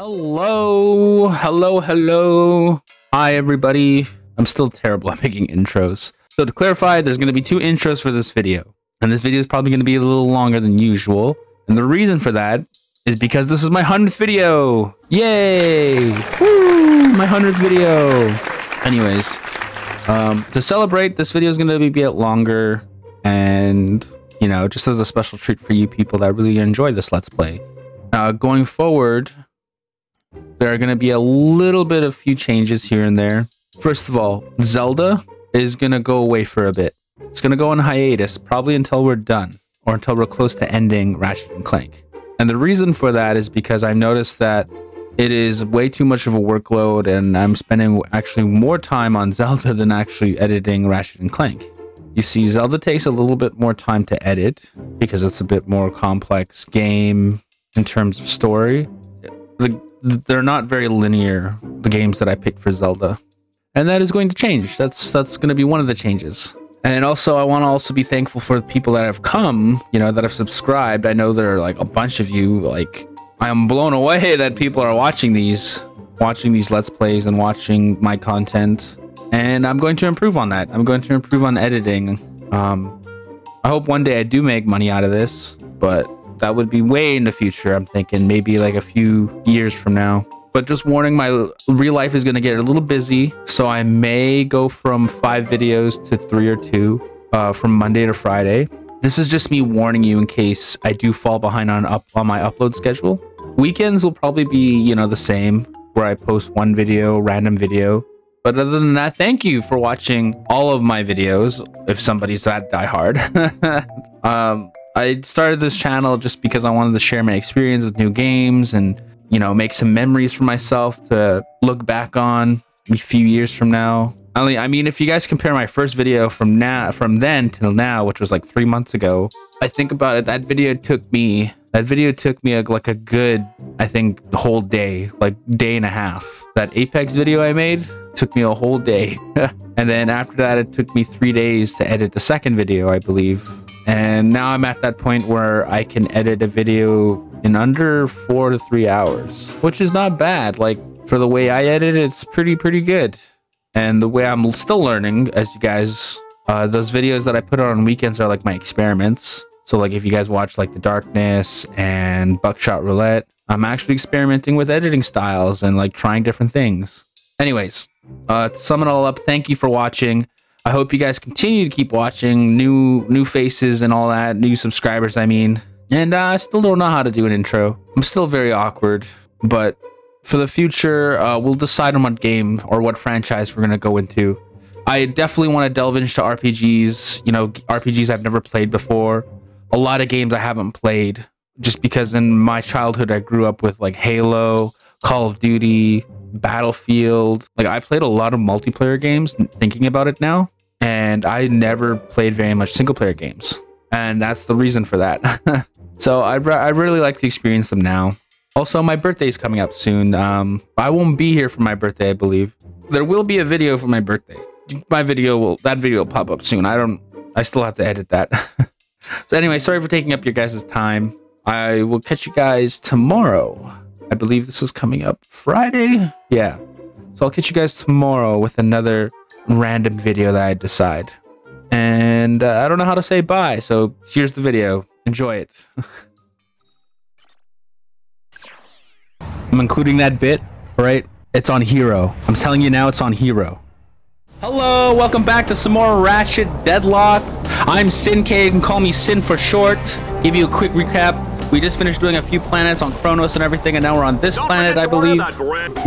Hello, hello, hello. Hi, everybody. I'm still terrible at making intros. So to clarify, there's going to be two intros for this video. And this video is probably going to be a little longer than usual. And the reason for that is because this is my 100th video. Yay! Woo! My 100th video. Anyways, um, to celebrate, this video is going to be a bit longer. And, you know, just as a special treat for you people that really enjoy this Let's Play. Uh, going forward, there are going to be a little bit of few changes here and there. First of all, Zelda is going to go away for a bit. It's going to go on hiatus, probably until we're done, or until we're close to ending Ratchet and Clank. And the reason for that is because I've noticed that it is way too much of a workload, and I'm spending actually more time on Zelda than actually editing Ratchet and Clank. You see, Zelda takes a little bit more time to edit because it's a bit more complex game in terms of story. The they're not very linear the games that i picked for zelda. And that is going to change. That's that's going to be one of the changes. And also i want to also be thankful for the people that have come you know that have subscribed. I know there are like a bunch of you like i am blown away that people are watching these watching these let's plays and watching my content. And i'm going to improve on that. I'm going to improve on editing. Um i hope one day i do make money out of this but that would be way in the future. I'm thinking maybe like a few years from now. But just warning, my real life is going to get a little busy. So I may go from five videos to three or two uh, from Monday to Friday. This is just me warning you in case I do fall behind on up on my upload schedule. Weekends will probably be, you know, the same where I post one video, random video. But other than that, thank you for watching all of my videos. If somebody's that diehard, um, I started this channel just because I wanted to share my experience with new games and, you know, make some memories for myself to look back on a few years from now. I mean, if you guys compare my first video from now, from then till now, which was like three months ago, I think about it, that video took me, that video took me like a good, I think, whole day, like day and a half. That Apex video I made took me a whole day. and then after that, it took me three days to edit the second video, I believe. And now I'm at that point where I can edit a video in under four to three hours, which is not bad. Like for the way I edit, it's pretty, pretty good. And the way I'm still learning, as you guys, uh, those videos that I put on weekends are like my experiments. So like if you guys watch like The Darkness and Buckshot Roulette, I'm actually experimenting with editing styles and like trying different things. Anyways, uh, to sum it all up, thank you for watching. I hope you guys continue to keep watching new new faces and all that, new subscribers, I mean. And uh, I still don't know how to do an intro. I'm still very awkward, but for the future, uh, we'll decide on what game or what franchise we're gonna go into. I definitely want to delve into RPGs, you know, RPGs I've never played before. A lot of games I haven't played just because in my childhood I grew up with like Halo, Call of Duty, Battlefield. Like I played a lot of multiplayer games thinking about it now and I never played very much single player games, and that's the reason for that. so I I really like to experience them now. Also, my birthday is coming up soon. Um, I won't be here for my birthday, I believe. There will be a video for my birthday. My video will that video will pop up soon. I don't. I still have to edit that. so anyway, sorry for taking up your guys' time. I will catch you guys tomorrow. I believe this is coming up Friday. Yeah. So I'll catch you guys tomorrow with another random video that I decide. And uh, I don't know how to say bye, so here's the video. Enjoy it. I'm including that bit, right? It's on Hero. I'm telling you now, it's on Hero. Hello, welcome back to some more Ratchet Deadlock. I'm Sin-K, you can call me Sin for short. Give you a quick recap. We just finished doing a few planets on Kronos and everything, and now we're on this Don't planet, I believe.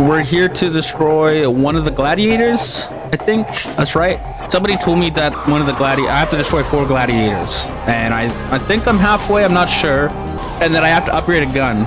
We're here to destroy one of the gladiators, I think. That's right. Somebody told me that one of the gladiators... I have to destroy four gladiators. And I, I think I'm halfway, I'm not sure. And then I have to upgrade a gun.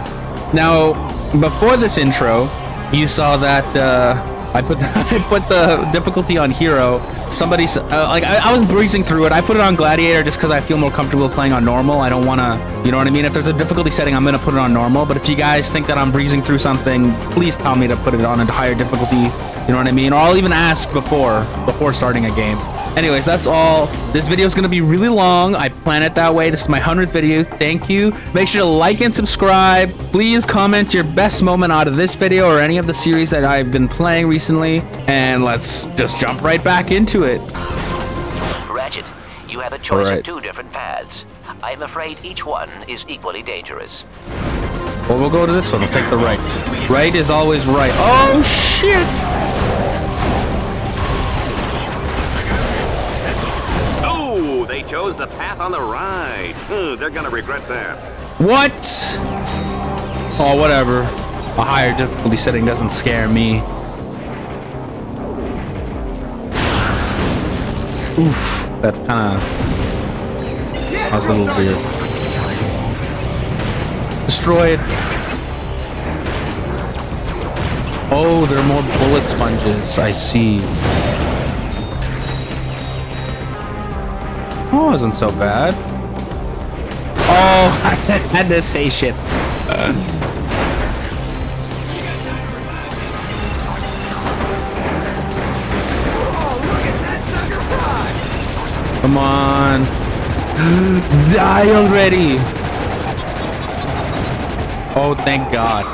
Now, before this intro, you saw that... Uh, I put the, I put the difficulty on hero. Somebody uh, like I, I, was breezing through it. I put it on gladiator just because I feel more comfortable playing on normal. I don't want to, you know what I mean. If there's a difficulty setting, I'm gonna put it on normal. But if you guys think that I'm breezing through something, please tell me to put it on a higher difficulty. You know what I mean? Or I'll even ask before before starting a game. Anyways, that's all. This video is going to be really long. I plan it that way. This is my 100th video. Thank you. Make sure to like and subscribe. Please comment your best moment out of this video or any of the series that I've been playing recently. And let's just jump right back into it. Ratchet, you have a choice Alright. of two different paths. I am afraid each one is equally dangerous. Well, we'll go to this one. We'll take the right. Right is always right. Oh, shit. Chose the path on the right. Hmm, they're gonna regret that. What? Oh, whatever. A higher difficulty setting doesn't scare me. Oof, that kind of that was a little weird. Destroyed. Oh, there are more bullet sponges. I see. Oh, wasn't so bad. Oh, I had to say shit. Come on. Die already. Oh, thank God.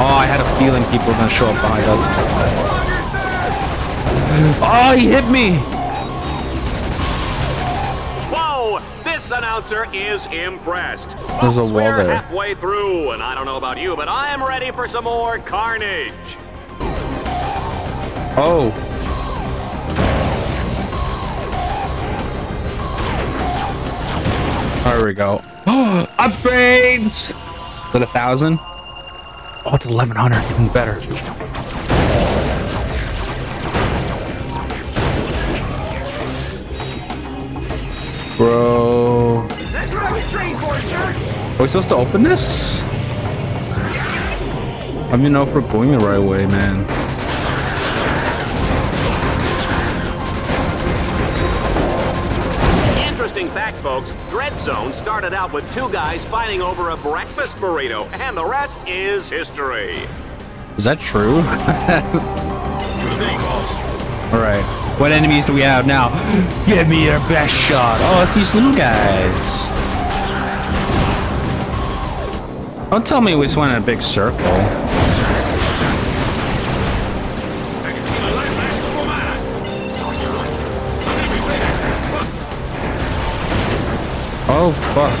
Oh, I had a feeling people were going to show up behind us. Oh, he hit me. Is impressed. There's a wall we're there. halfway through, and I don't know about you, but I am ready for some more carnage. Oh. There we go. Upgrades! Is it a thousand? Oh, it's eleven hundred. Even better. Bro. Are we supposed to open this? I don't even know if we're going the right way, man. Interesting fact, folks. Dread Zone started out with two guys fighting over a breakfast burrito, and the rest is history. Is that true? All right. What enemies do we have now? Give me your best shot. Oh, it's these little guys. Don't tell me we just went in a big circle. Oh, fuck.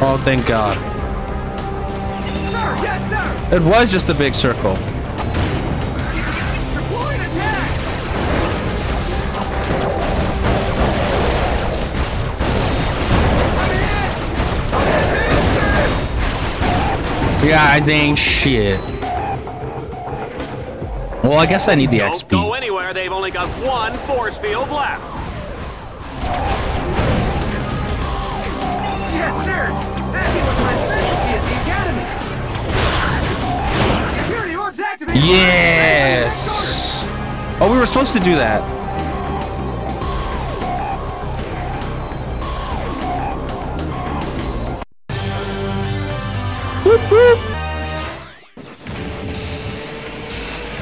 Oh, thank God. Sir, yes, sir. It was just a big circle. You guys ain't shit. Well, I guess I need the Don't go anywhere. They've only got one force field left. Yes, sir. That was my specialty at the academy. Security orbs activated. Yes. Oh, we were supposed to do that.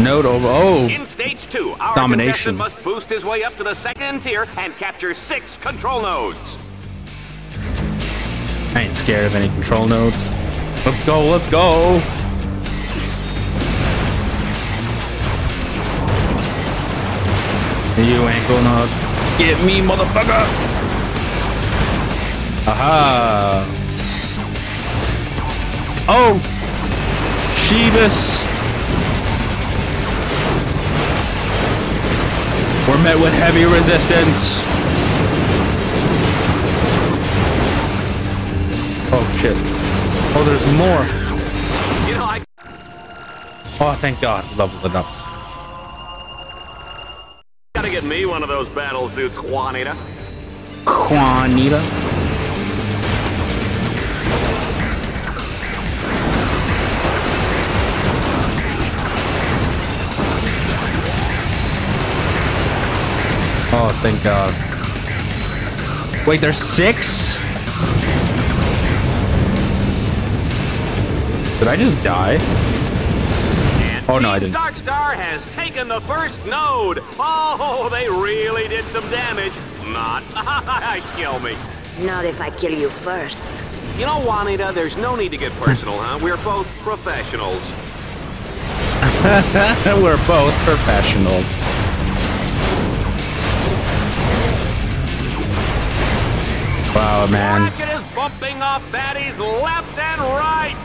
Note over. Oh, In stage two, our Domination. must boost his way up to the second tier and capture six control nodes. I ain't scared of any control nodes. Let's go, let's go. You ain't gonna get me, motherfucker. Aha. Oh. Sheebus. We're met with heavy resistance. Oh shit. Oh, there's more. You know, I Oh, thank God. Leveled it up. gotta get me one of those battle suits, Juanita. Juanita. Oh, thank God. Wait, there's six? Did I just die? And Oh, no, I Team didn't. Darkstar has taken the first node. Oh, they really did some damage. Not. Kill me. Not if I kill you first. You know, Juanita, there's no need to get personal, huh? We're both professionals. We're both professionals. Wow, man. Rocket is bumping off baddies left and right.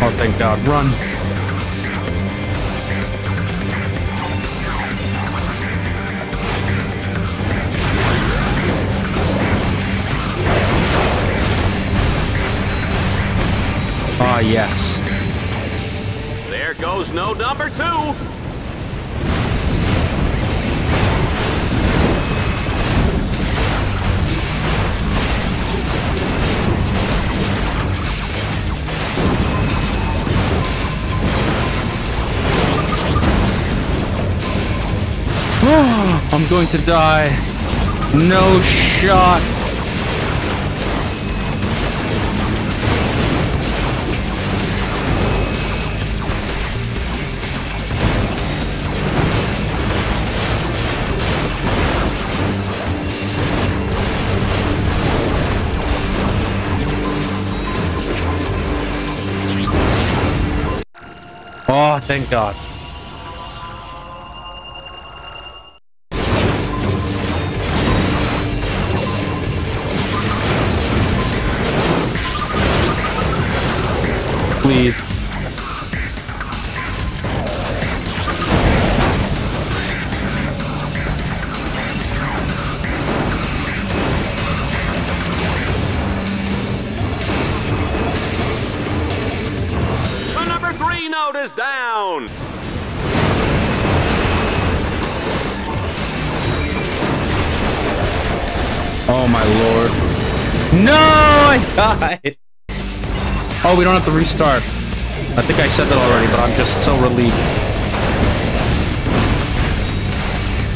Oh, thank God. Run. Ah, yes. Node number two. I'm going to die. No shot. Thank God. Oh my lord. No, I died. Oh, we don't have to restart. I think I said that already, but I'm just so relieved.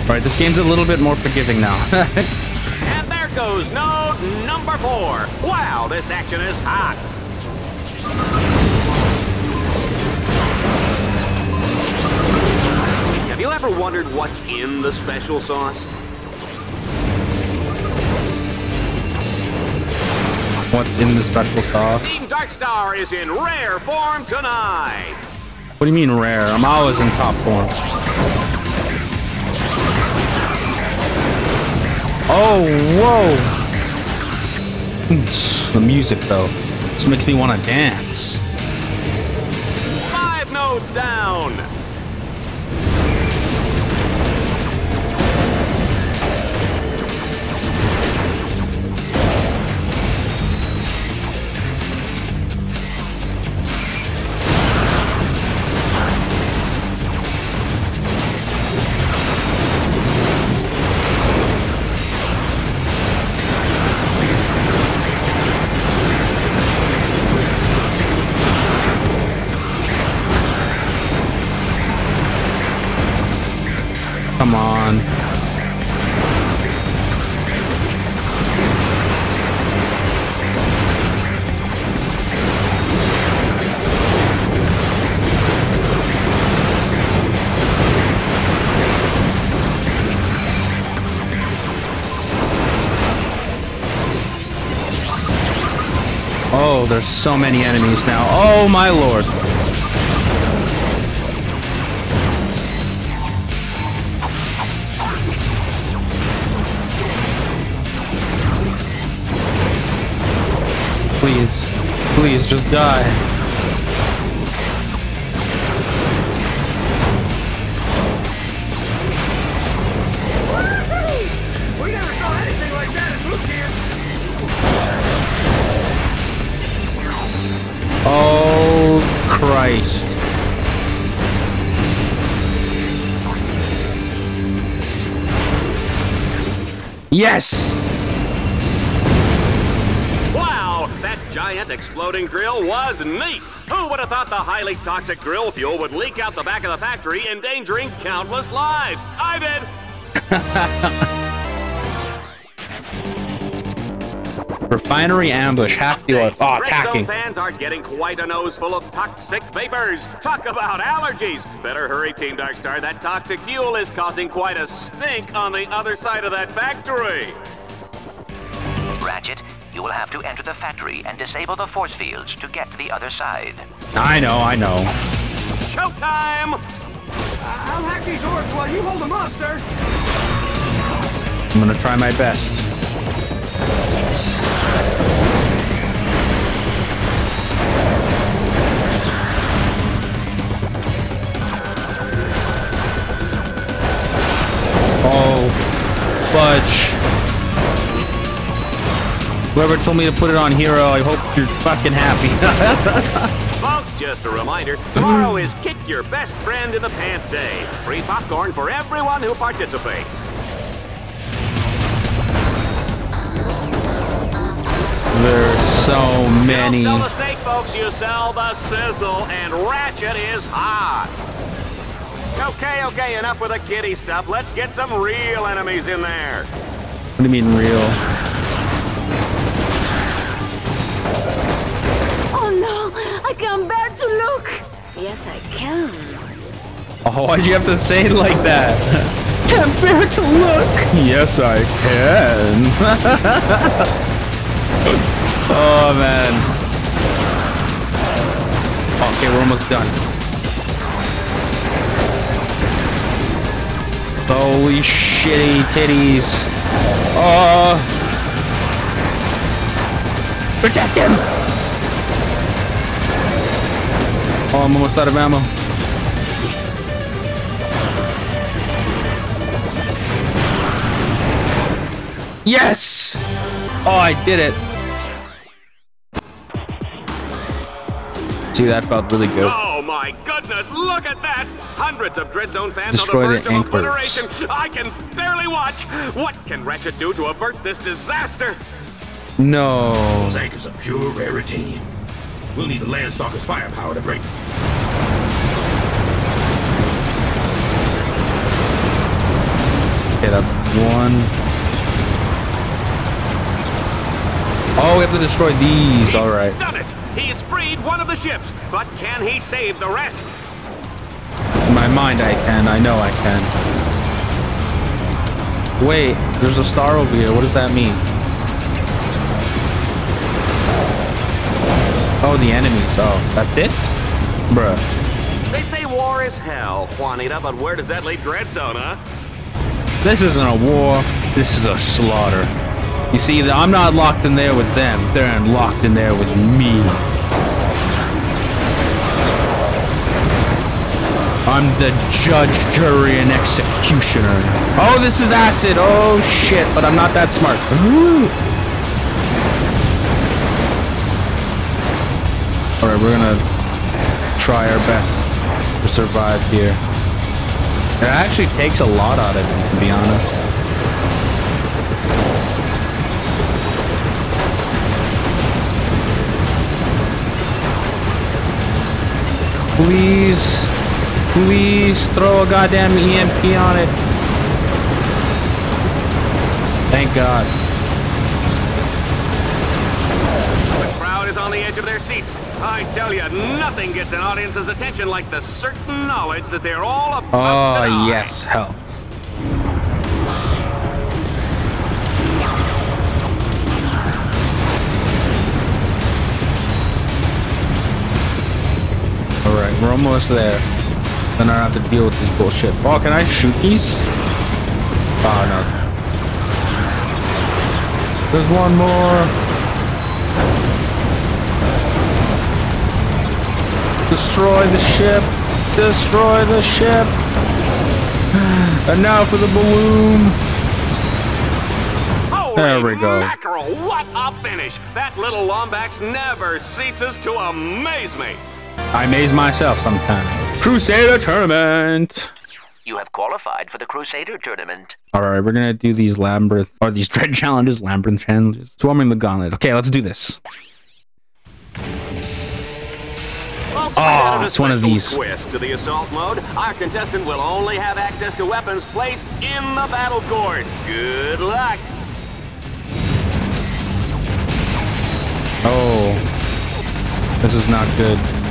Alright, this game's a little bit more forgiving now. And there goes node number four. Wow, this action is hot. Have you ever wondered what's in the special sauce? What's in the special sauce? Team Darkstar is in rare form tonight. What do you mean rare? I'm always in top form. Oh, whoa! The music, though. This makes me want to dance. Five nodes down. There's so many enemies now. Oh my lord. Please. Please just die. Yes! Wow, that giant exploding drill was neat. Who would have thought the highly toxic drill fuel would leak out the back of the factory, endangering countless lives? I did. Refinery ambush. Hack the oil. Oh, it's hacking. fans are getting quite a nose full of toxic vapors. Talk about allergies. Better hurry, Team Darkstar. That toxic fuel is causing quite a stink on the other side of that factory. Ratchet, you will have to enter the factory and disable the force fields to get to the other side. I know, I know. Showtime! I'll hack these orbs while you hold them up, sir. I'm gonna try my best. Fudge. Whoever told me to put it on hero, I hope you're fucking happy. Folks, just a reminder, tomorrow is Kick Your Best Friend in the Pants Day. Free popcorn for everyone who participates. There's so You many. don't sell the steak, folks, you sell the sizzle, and Ratchet is hot. Okay, okay, enough with the kitty stuff. Let's get some real enemies in there. What do you mean real? Oh no, I can't bear to look. Yes, I can. Oh, why'd you have to say it like that? Can't bear to look. Yes, I can. oh man. Okay, we're almost done. Holy shitty titties. Oh. Protect him. Oh, I'm almost out of ammo. Yes! Oh, I did it. See, that felt really good. My goodness, look at that! Hundreds of Dread Zone fans Destroy on the the verge of obliteration. I can barely watch. What can Ratchet do to avert this disaster? No. Those anchors are pure Raritanium. We'll need the Landstalker's firepower to break them. Hit up one. Oh, we have to destroy these. He's All right. done it. Freed one of the ships, but can he save the rest? In my mind, I can. I know I can. Wait, there's a star over here. What does that mean? Oh, the enemies. Oh, that's it? Bruh. They say war is hell, Juanita, but where does that leave Dread Zone, huh? This isn't a war. This is a slaughter. You see, I'm not locked in there with them. They're locked in there with me. I'm the judge, jury, and executioner. Oh, this is acid. Oh, shit. But I'm not that smart. Ooh. All right, we're gonna try our best to survive here. It actually takes a lot out of me, to be honest. Please, please throw a goddamn EMP on it. Thank God. The crowd is on the edge of their seats. I tell you, nothing gets an audience's attention like the certain knowledge that they're all about ah, to Oh, yes, health. Alright, we're almost there. Then I don't have to deal with this bullshit. Oh, can I shoot these? Oh, no. There's one more. Destroy the ship. Destroy the ship. And now for the balloon. Holy There we go. Mackerel, what a finish! That little Lombax never ceases to amaze me. I maze myself sometimes. Crusader tournament. You have qualified for the Crusader tournament. All right, we're gonna do these labyrinth or these dread challenges, labyrinth challenges. Swarming the gauntlet. Okay, let's do this. Folks, we added a it's one of these. twist to the assault mode. Our contestant will only have access to weapons placed in the battle course. Good luck. Oh. This is not good.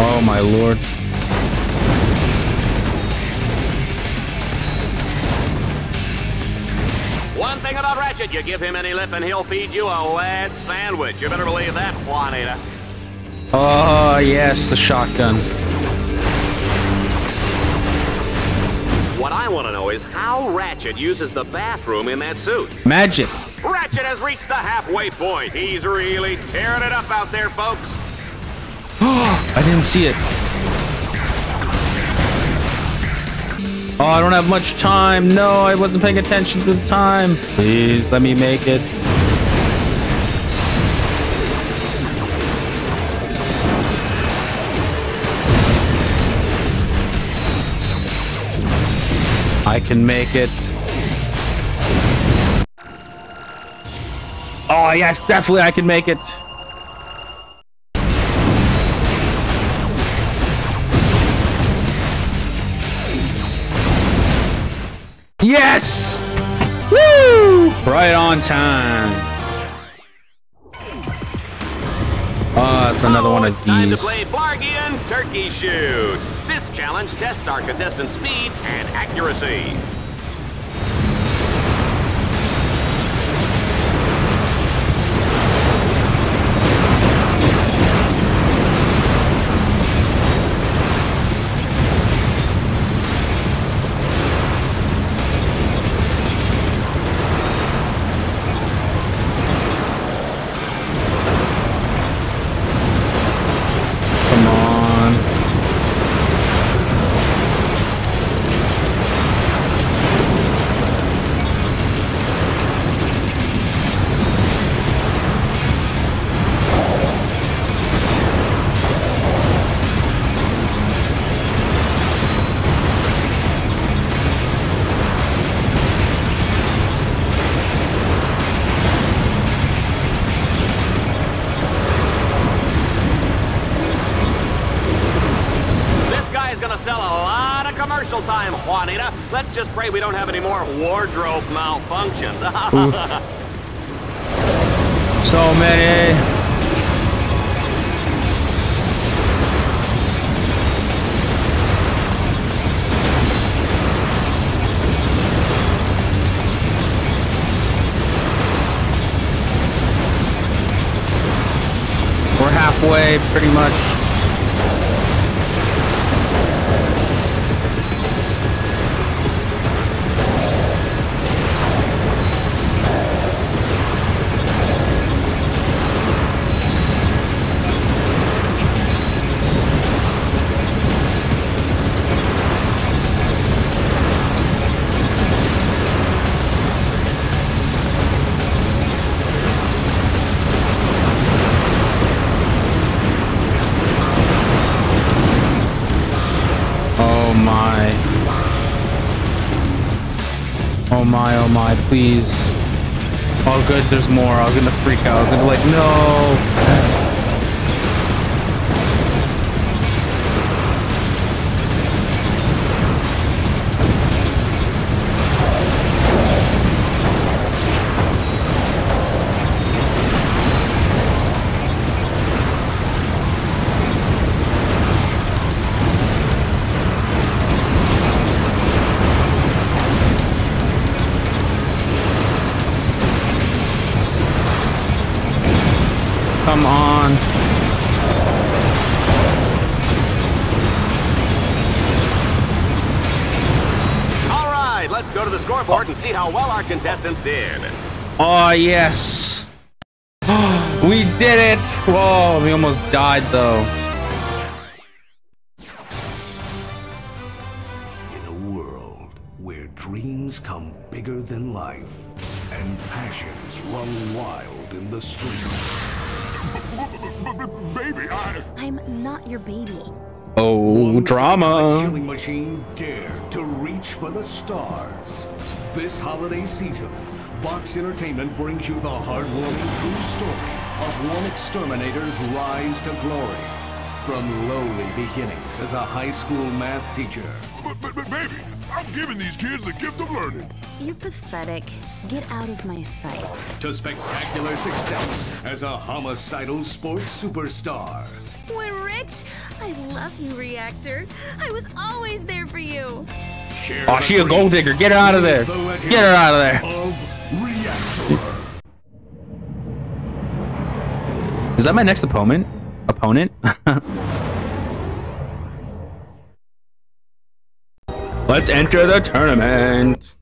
Oh my lord. One thing about Ratchet, you give him any lip and he'll feed you a lead sandwich. You better believe that, Juanita. Oh yes, the shotgun. What I want to know is how Ratchet uses the bathroom in that suit. Magic. Ratchet has reached the halfway point. He's really tearing it up out there, folks. I didn't see it. Oh, I don't have much time. No, I wasn't paying attention to the time. Please let me make it. I can make it. Oh, yes, definitely I can make it. Yes! Woo! Right on time. Oh, that's another one of oh, it's time to these. play Bargain Turkey Shoot. This challenge tests our contestants' speed and accuracy. Pray we don't have any more wardrobe malfunctions. So many. We're halfway, pretty much. Please. Oh good, there's more. I was gonna freak out. I was gonna be like, no. Scoreboard and see how well our contestants did. Oh yes. we did it. Whoa, we almost died though. In a world where dreams come bigger than life and passions run wild in the streets. Baby, I. I'm not your baby. Oh, one drama. killing machine dare to reach for the stars. This holiday season, Vox Entertainment brings you the heartwarming true story of one exterminator's rise to glory. From lowly beginnings as a high school math teacher But, but, but baby, I'm giving these kids the gift of learning. You're pathetic. Get out of my sight. to spectacular success as a homicidal sports superstar. We're rich. I love you, Reactor. I was always there for you. Oh, she a gold digger. Get her out of there. Get her out of there. Is that my next opponent? Opponent? Let's enter the tournament.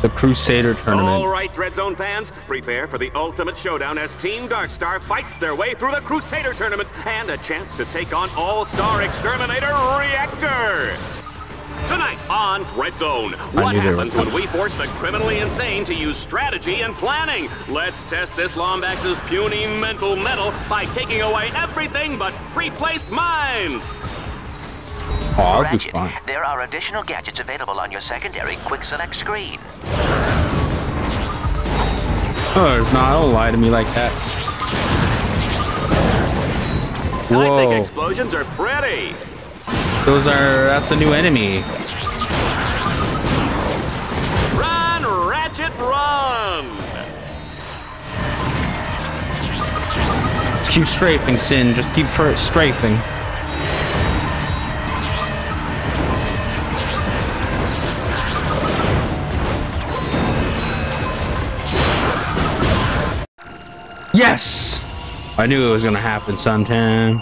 The Crusader tournament. All right, Dread Zone fans, prepare for the ultimate showdown as Team Darkstar fights their way through the Crusader tournament and a chance to take on All-Star Exterminator Reactor. Tonight on Dread Zone, what knew they were happens when we force the criminally insane to use strategy and planning? Let's test this Lombax's puny mental metal by taking away everything but pre-placed mines. Oh, I'll do Ratchet, fine. there are additional gadgets available on your secondary quick select screen. Oh, there's not. Don't lie to me like that. I think Whoa. explosions are pretty. Those are. That's a new enemy. Run, Ratchet, run! Just keep strafing, Sin. Just keep strafing. I knew it was gonna happen sometime.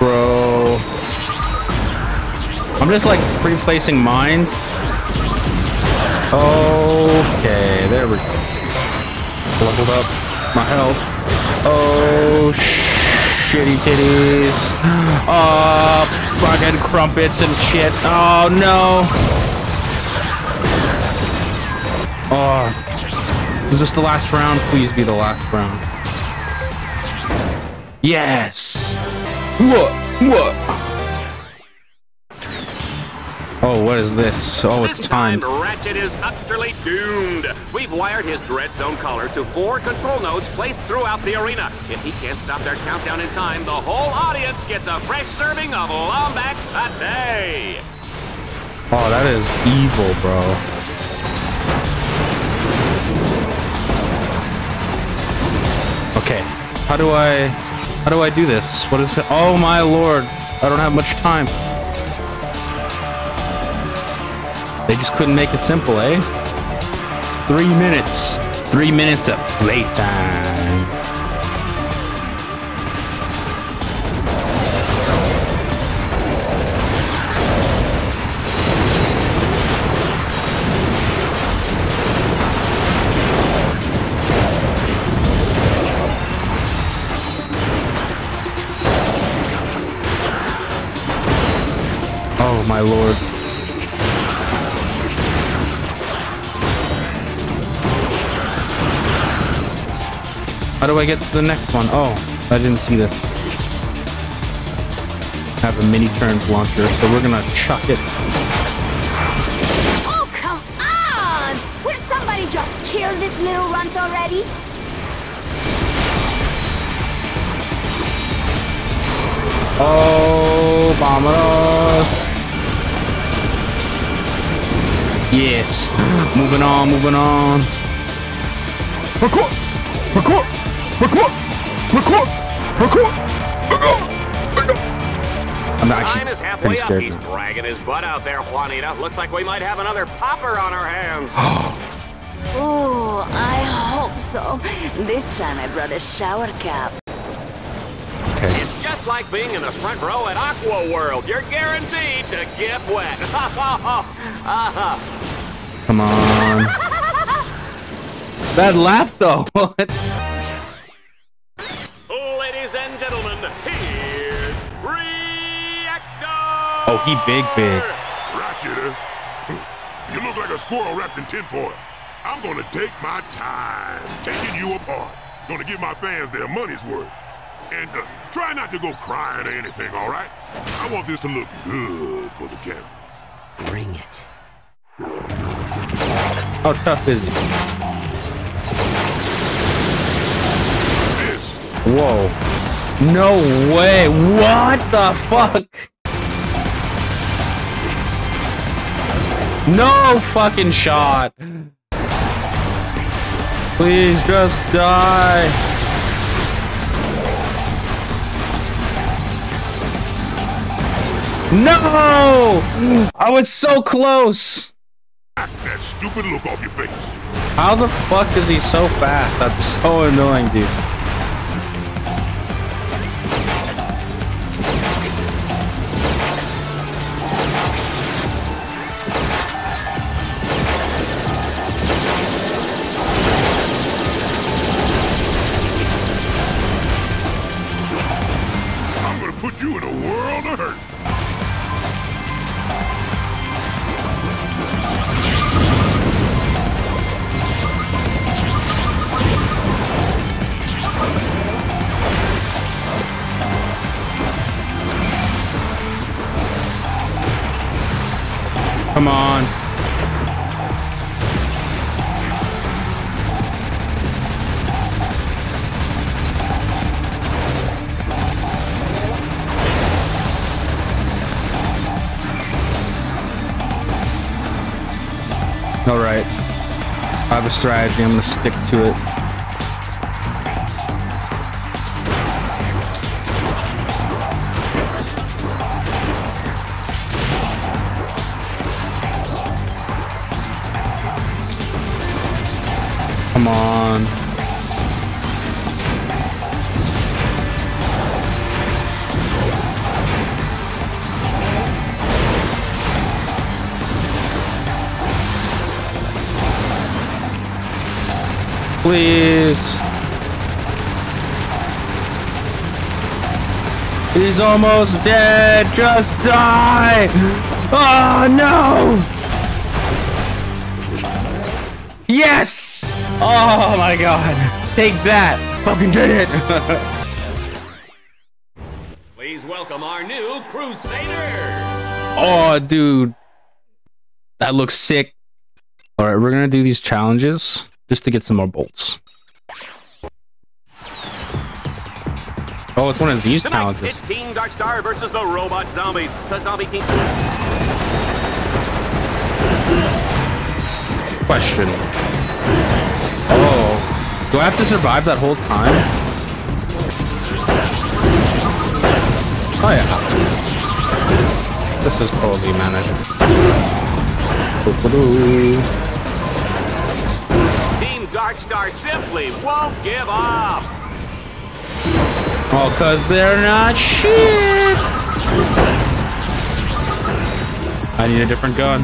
Bro. I'm just like pre-placing mines. Okay, there we go. Leveled up my health. Oh, shitty titties. Oh, fucking crumpets and shit. Oh, no. Oh, is this the last round? Please be the last round. Yes. What? What? Is this? Oh, it's time. time, Ratchet is utterly doomed. We've wired his Dread Zone collar to four control nodes placed throughout the arena. If he can't stop their countdown in time, the whole audience gets a fresh serving of Lombax Pate. Oh, that is evil, bro. Okay, how do I, how do I do this? What is it? Oh my lord, I don't have much time. They just couldn't make it simple, eh? Three minutes. Three minutes of playtime. How do I get to the next one? Oh, I didn't see this. I Have a mini turn launcher, so we're gonna chuck it. Oh, come on! Will somebody just kill this little runt already? Oh, vámonos. Yes. Moving on, moving on. Parkour! Parkour! Parkour! Parkour! Parkour! Parkour! Parkour! I'm actually Time is pretty halfway up. scared. He's now. dragging his butt out there, Juanita. Looks like we might have another popper on our hands. Oh, I hope so. This time I brought a shower cap. Okay. It's just like being in the front row at Aqua World. You're guaranteed to get wet. uh-huh. Come on. That laugh though. Oh, he big, big. Ratchet. You look like a squirrel wrapped in tinfoil. I'm gonna take my time taking you apart. Gonna give my fans their money's worth. And uh, try not to go crying or anything, all right? I want this to look good for the camera. Bring it. How tough is he? This. Whoa. No way. What the fuck? No fucking shot. Please just die. No! I was so close. That stupid look off your face. How the fuck is he so fast? That's so annoying, dude. Come on. All right. I have a strategy. I'm going to stick to it. Please. He's almost dead. Just die. Oh, no. Yes! Oh my god. Take that. Fucking did it. Please welcome our new Crusader. oh, dude. That looks sick. All right, we're going to do these challenges just to get some more bolts. Oh, it's one of these Tonight, challenges. it's Team Darkstar versus the Robot Zombies. The zombie team. Question. Oh. Do I have to survive that whole time? Oh, yeah. This is totally manageable. Darkstar simply won't give up. Oh, cause they're not shit. I need a different gun.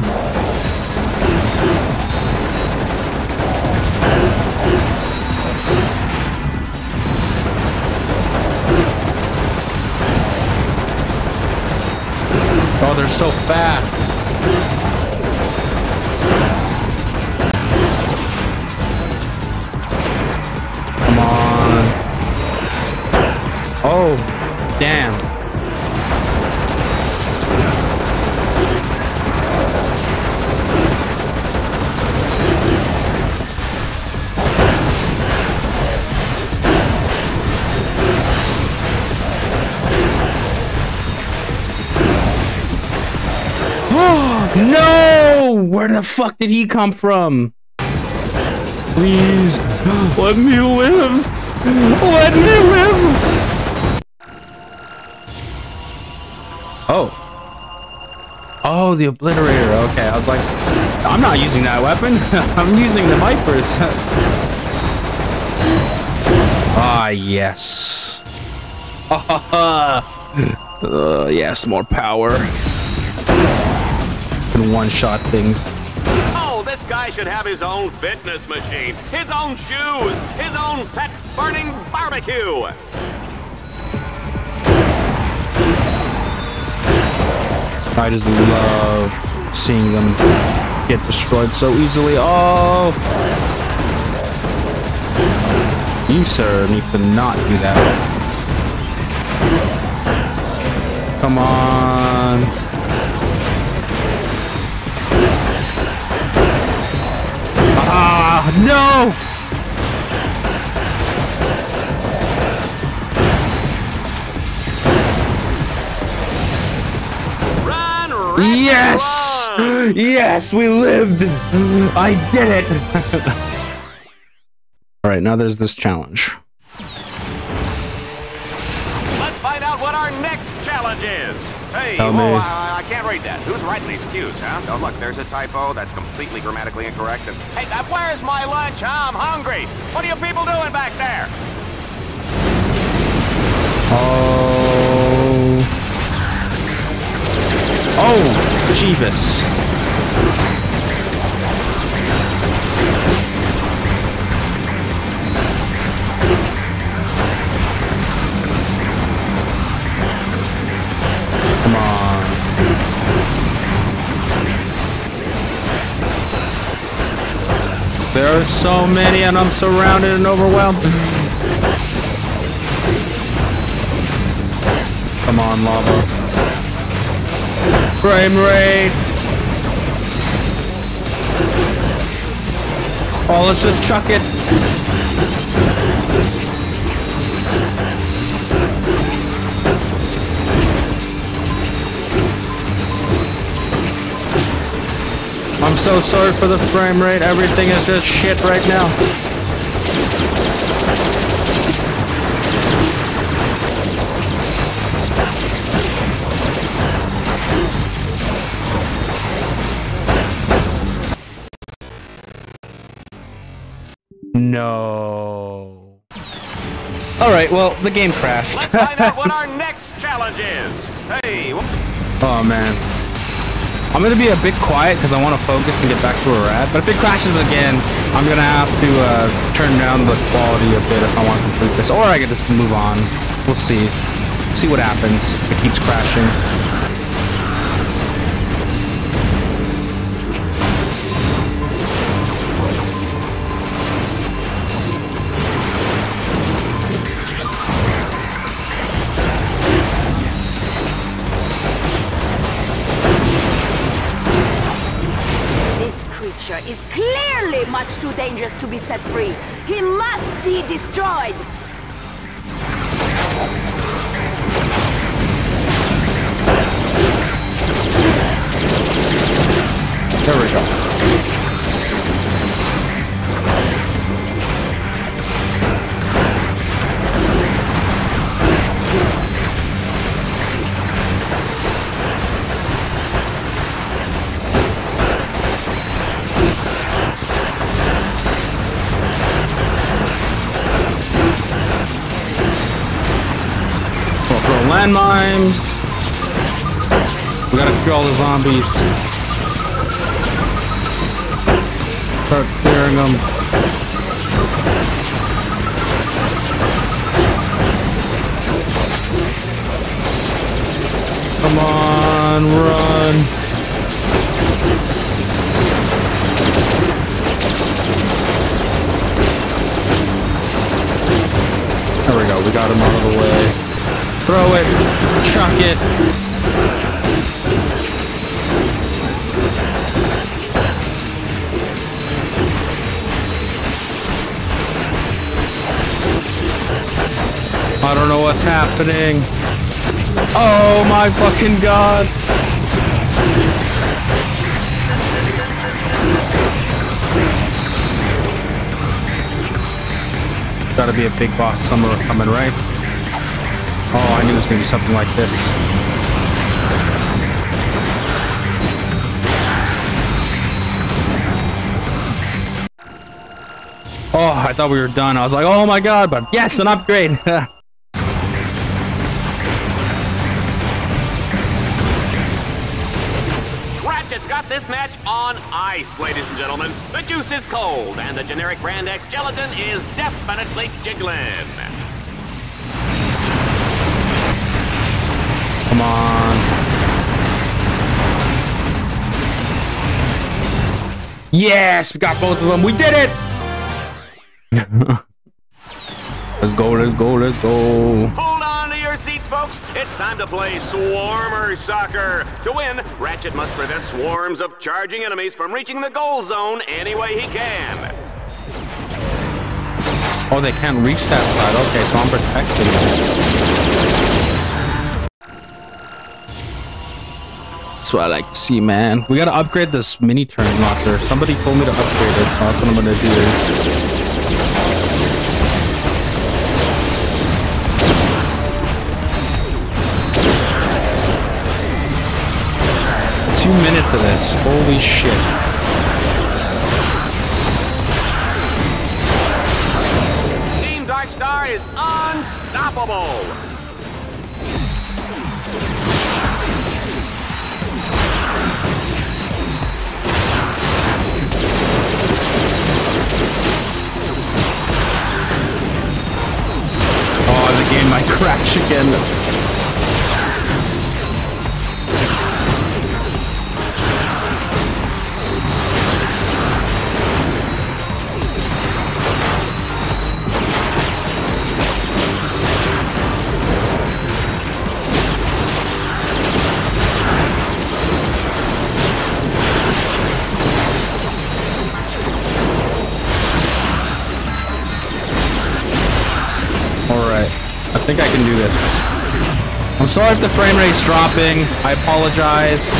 Oh, they're so fast. Come on. Oh, damn. no! Where the fuck did he come from? Please, let me live. Let me live. Oh. Oh, the obliterator. Okay, I was like, I'm not using that weapon. I'm using the vipers. ah, yes. uh, yes, more power. Can one-shot things. This guy should have his own fitness machine, his own shoes, his own fat-burning barbecue. I just love seeing them get destroyed so easily. Oh! You, sir, need to not do that. Come on. Ah, no! Run, Rex, Yes! Yes, we lived! I did it! Alright, now there's this challenge. Let's find out what our next challenge is. Hey, Tell whoa, me. I, I can't read that. Who's writing these cues, huh? Oh, look, there's a typo. That's completely grammatically incorrect. And hey, uh, where's my lunch? I'm hungry. What are you people doing back there? Oh. Oh, Jeebus. There are so many and I'm surrounded and overwhelmed. Come on, lava. Frame rate. Oh, let's just chuck it. So sorry for the frame rate. Everything is just shit right now. No. All right, well, the game crashed. Let's find out what our next challenge is. Hey, Oh man. I'm gonna be a bit quiet because I want to focus and get back to where we're at. But if it crashes again, I'm gonna have to uh, turn down the quality a bit if I want to complete this, or I can just move on. We'll see. See what happens. It keeps crashing. To be set free. He must be destroyed. There we go. All the zombies. Start clearing them. Come on, run. There we go. We got him out of the way. Throw it. Chuck it. I don't know what's happening. Oh my fucking god. Gotta be a big boss somewhere coming, right? Oh, I knew it was gonna be something like this. Oh, I thought we were done. I was like, oh my god, but yes, an upgrade. this match on ice, ladies and gentlemen. The juice is cold, and the generic Brand X gelatin is definitely jiggling. Come on. Yes, we got both of them. We did it. let's go, let's go, let's go. Folks. It's time to play Swarmer Soccer. To win, Ratchet must prevent swarms of charging enemies from reaching the goal zone any way he can. Oh, they can't reach that side. Okay, so I'm protecting them. That's what I like to see, man. We gotta upgrade this mini turn rocker. Somebody told me to upgrade it, so that's what I'm gonna do. Minutes of this. Holy shit. Team Dark Star is unstoppable. Oh, the game might crash again. Think I can do this. I'm sorry if the frame rate's dropping. I apologize.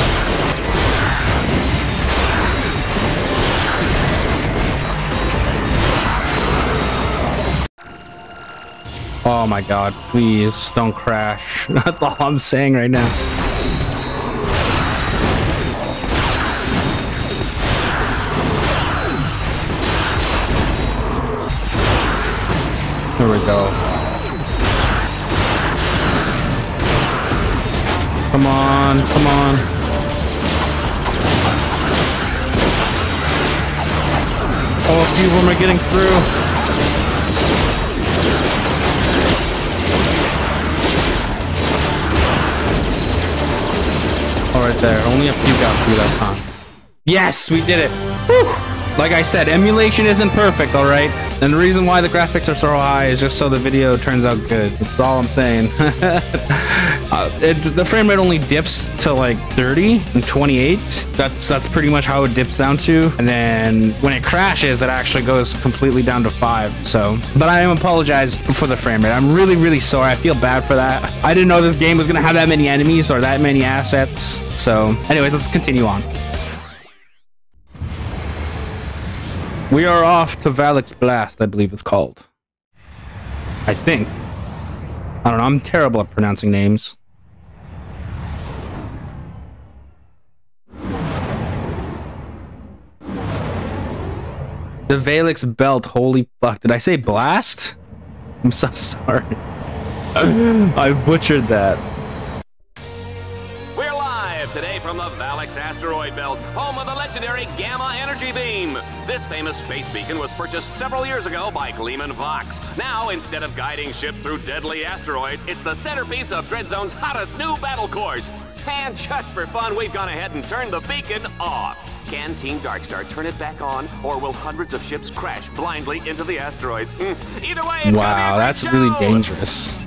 Oh my god, please don't crash. That's all I'm saying right now. Here we go. On, come on. Oh, a few of them are getting through. All right there. Only a few got through that time. Yes, we did it. Whew. Like I said, emulation isn't perfect, all right? And the reason why the graphics are so high is just so the video turns out good. That's all I'm saying. uh, it, the frame rate only dips to like 30 and 28. That's that's pretty much how it dips down to. And then when it crashes, it actually goes completely down to five. So, but I am apologize for the frame rate. I'm really, really sorry. I feel bad for that. I didn't know this game was gonna have that many enemies or that many assets. So, anyway, let's continue on. We are off to Valix Blast, I believe it's called. I think. I don't know, I'm terrible at pronouncing names. The Valix Belt, holy fuck. Did I say blast? I'm so sorry. I butchered that. We're live today from the Valix asteroid belt, home of the legendary Gamma Energy Beam. This famous space beacon was purchased several years ago by Gleeman Vox. Now, instead of guiding ships through deadly asteroids, it's the centerpiece of Dreadzone's hottest new battle course. And just for fun, we've gone ahead and turned the beacon off. Can Team Darkstar turn it back on, or will hundreds of ships crash blindly into the asteroids? Hmm. Either way, it's wow, that's show. really dangerous.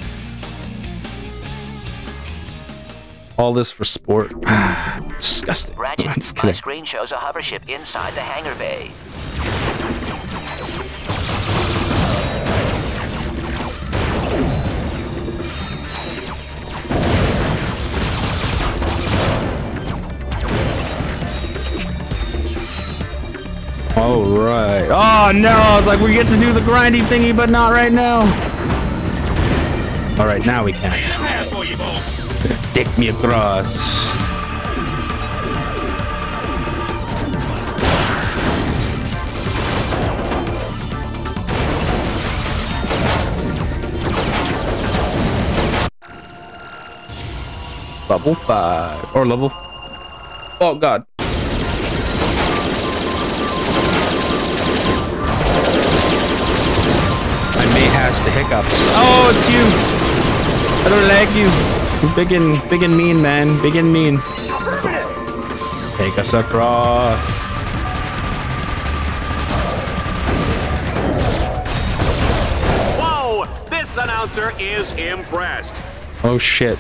All this for sport. Disgusting. Ratchet, my screen shows a hover ship inside the hangar bay. Right. Oh no! It's like we get to do the grindy thingy, but not right now. All right, now we can. Take me across. Level 5. Or level... Oh, God. past the hiccups. Oh, it's you! I don't like you. Big and big and mean, man. Big and mean. Take us across. Whoa! This announcer is impressed. Oh shit.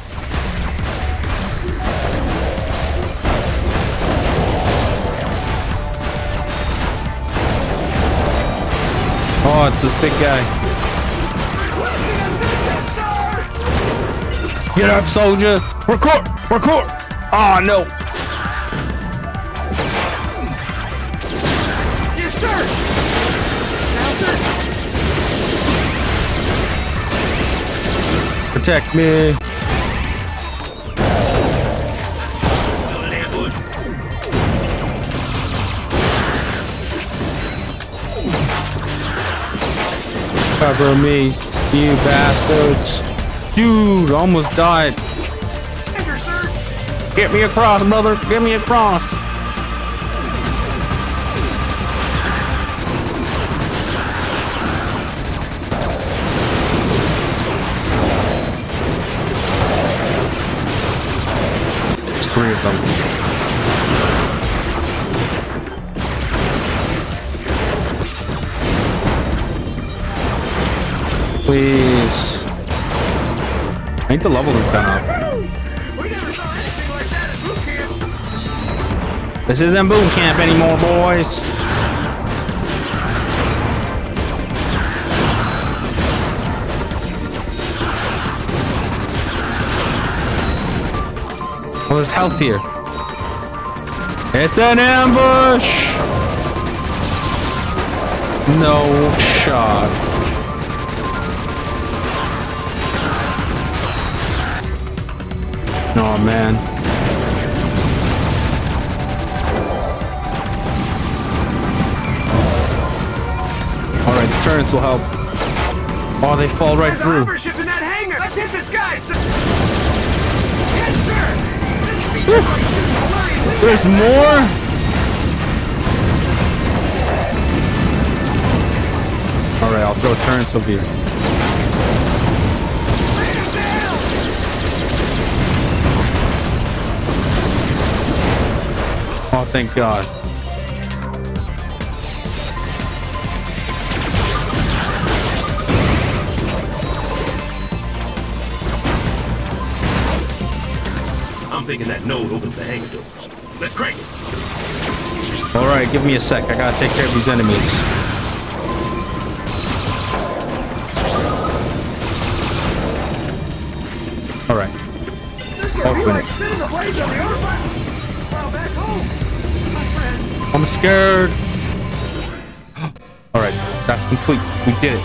Oh, it's this big guy. Get up, soldier! Record! Record! Oh no! Yes, sir! Now, sir! Protect me! Cover me, you bastards! Dude, almost died. Get me across, brother. Get me across. There's three of them. Please. Think the level has gone up. This isn't boot camp anymore, boys. Well, there's health here. It's an ambush! No shot. Oh man. Alright, the turrets will help. Oh, they fall right There's through. ship in that hangar! Let's hit sky, sir! Yes! This! There's more? Alright, I'll throw turrets over here. Thank God. I'm thinking that node opens the hangar doors. Let's crank it. Alright, give me a sec. I gotta take care of these enemies. Friend. I'm scared. Alright, that's complete. We did it.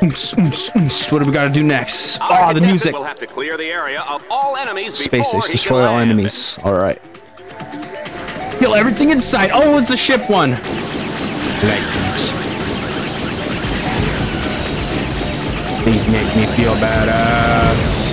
Oomps, oomps, oomps. What do we gotta do next? Our Oh, the contestant music. will have to clear the area of all enemies Space before Ace, destroy all enemies. Alright. Kill everything in sight. Oh, it's a ship one. Like these. Please make me feel badass.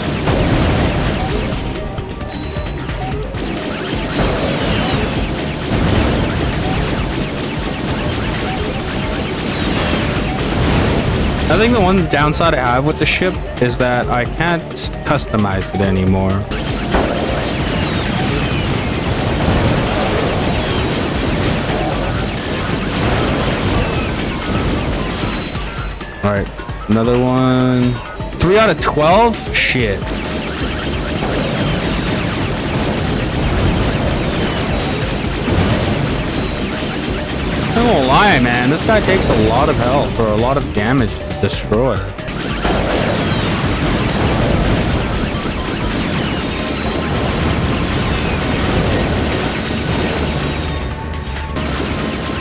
I think the one downside I have with the ship is that I can't customize it anymore. Alright, another one. Three out of 12? Shit. I won't lie, man. This guy takes a lot of health or a lot of damage destroy.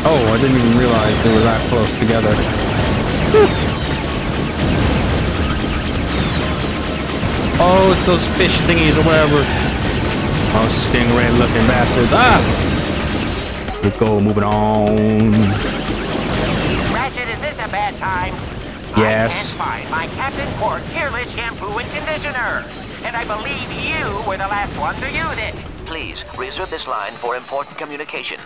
Oh, I didn't even realize they were that close together. Oh, it's those fish thingies or whatever. Oh, stingray looking bastards. Ah! Let's go, moving on. Ratchet, is this a bad time? Yes. I can't find my Captain Quark Tearless shampoo and conditioner. And I believe you were the last one to use it. Please, reserve this line for important communication.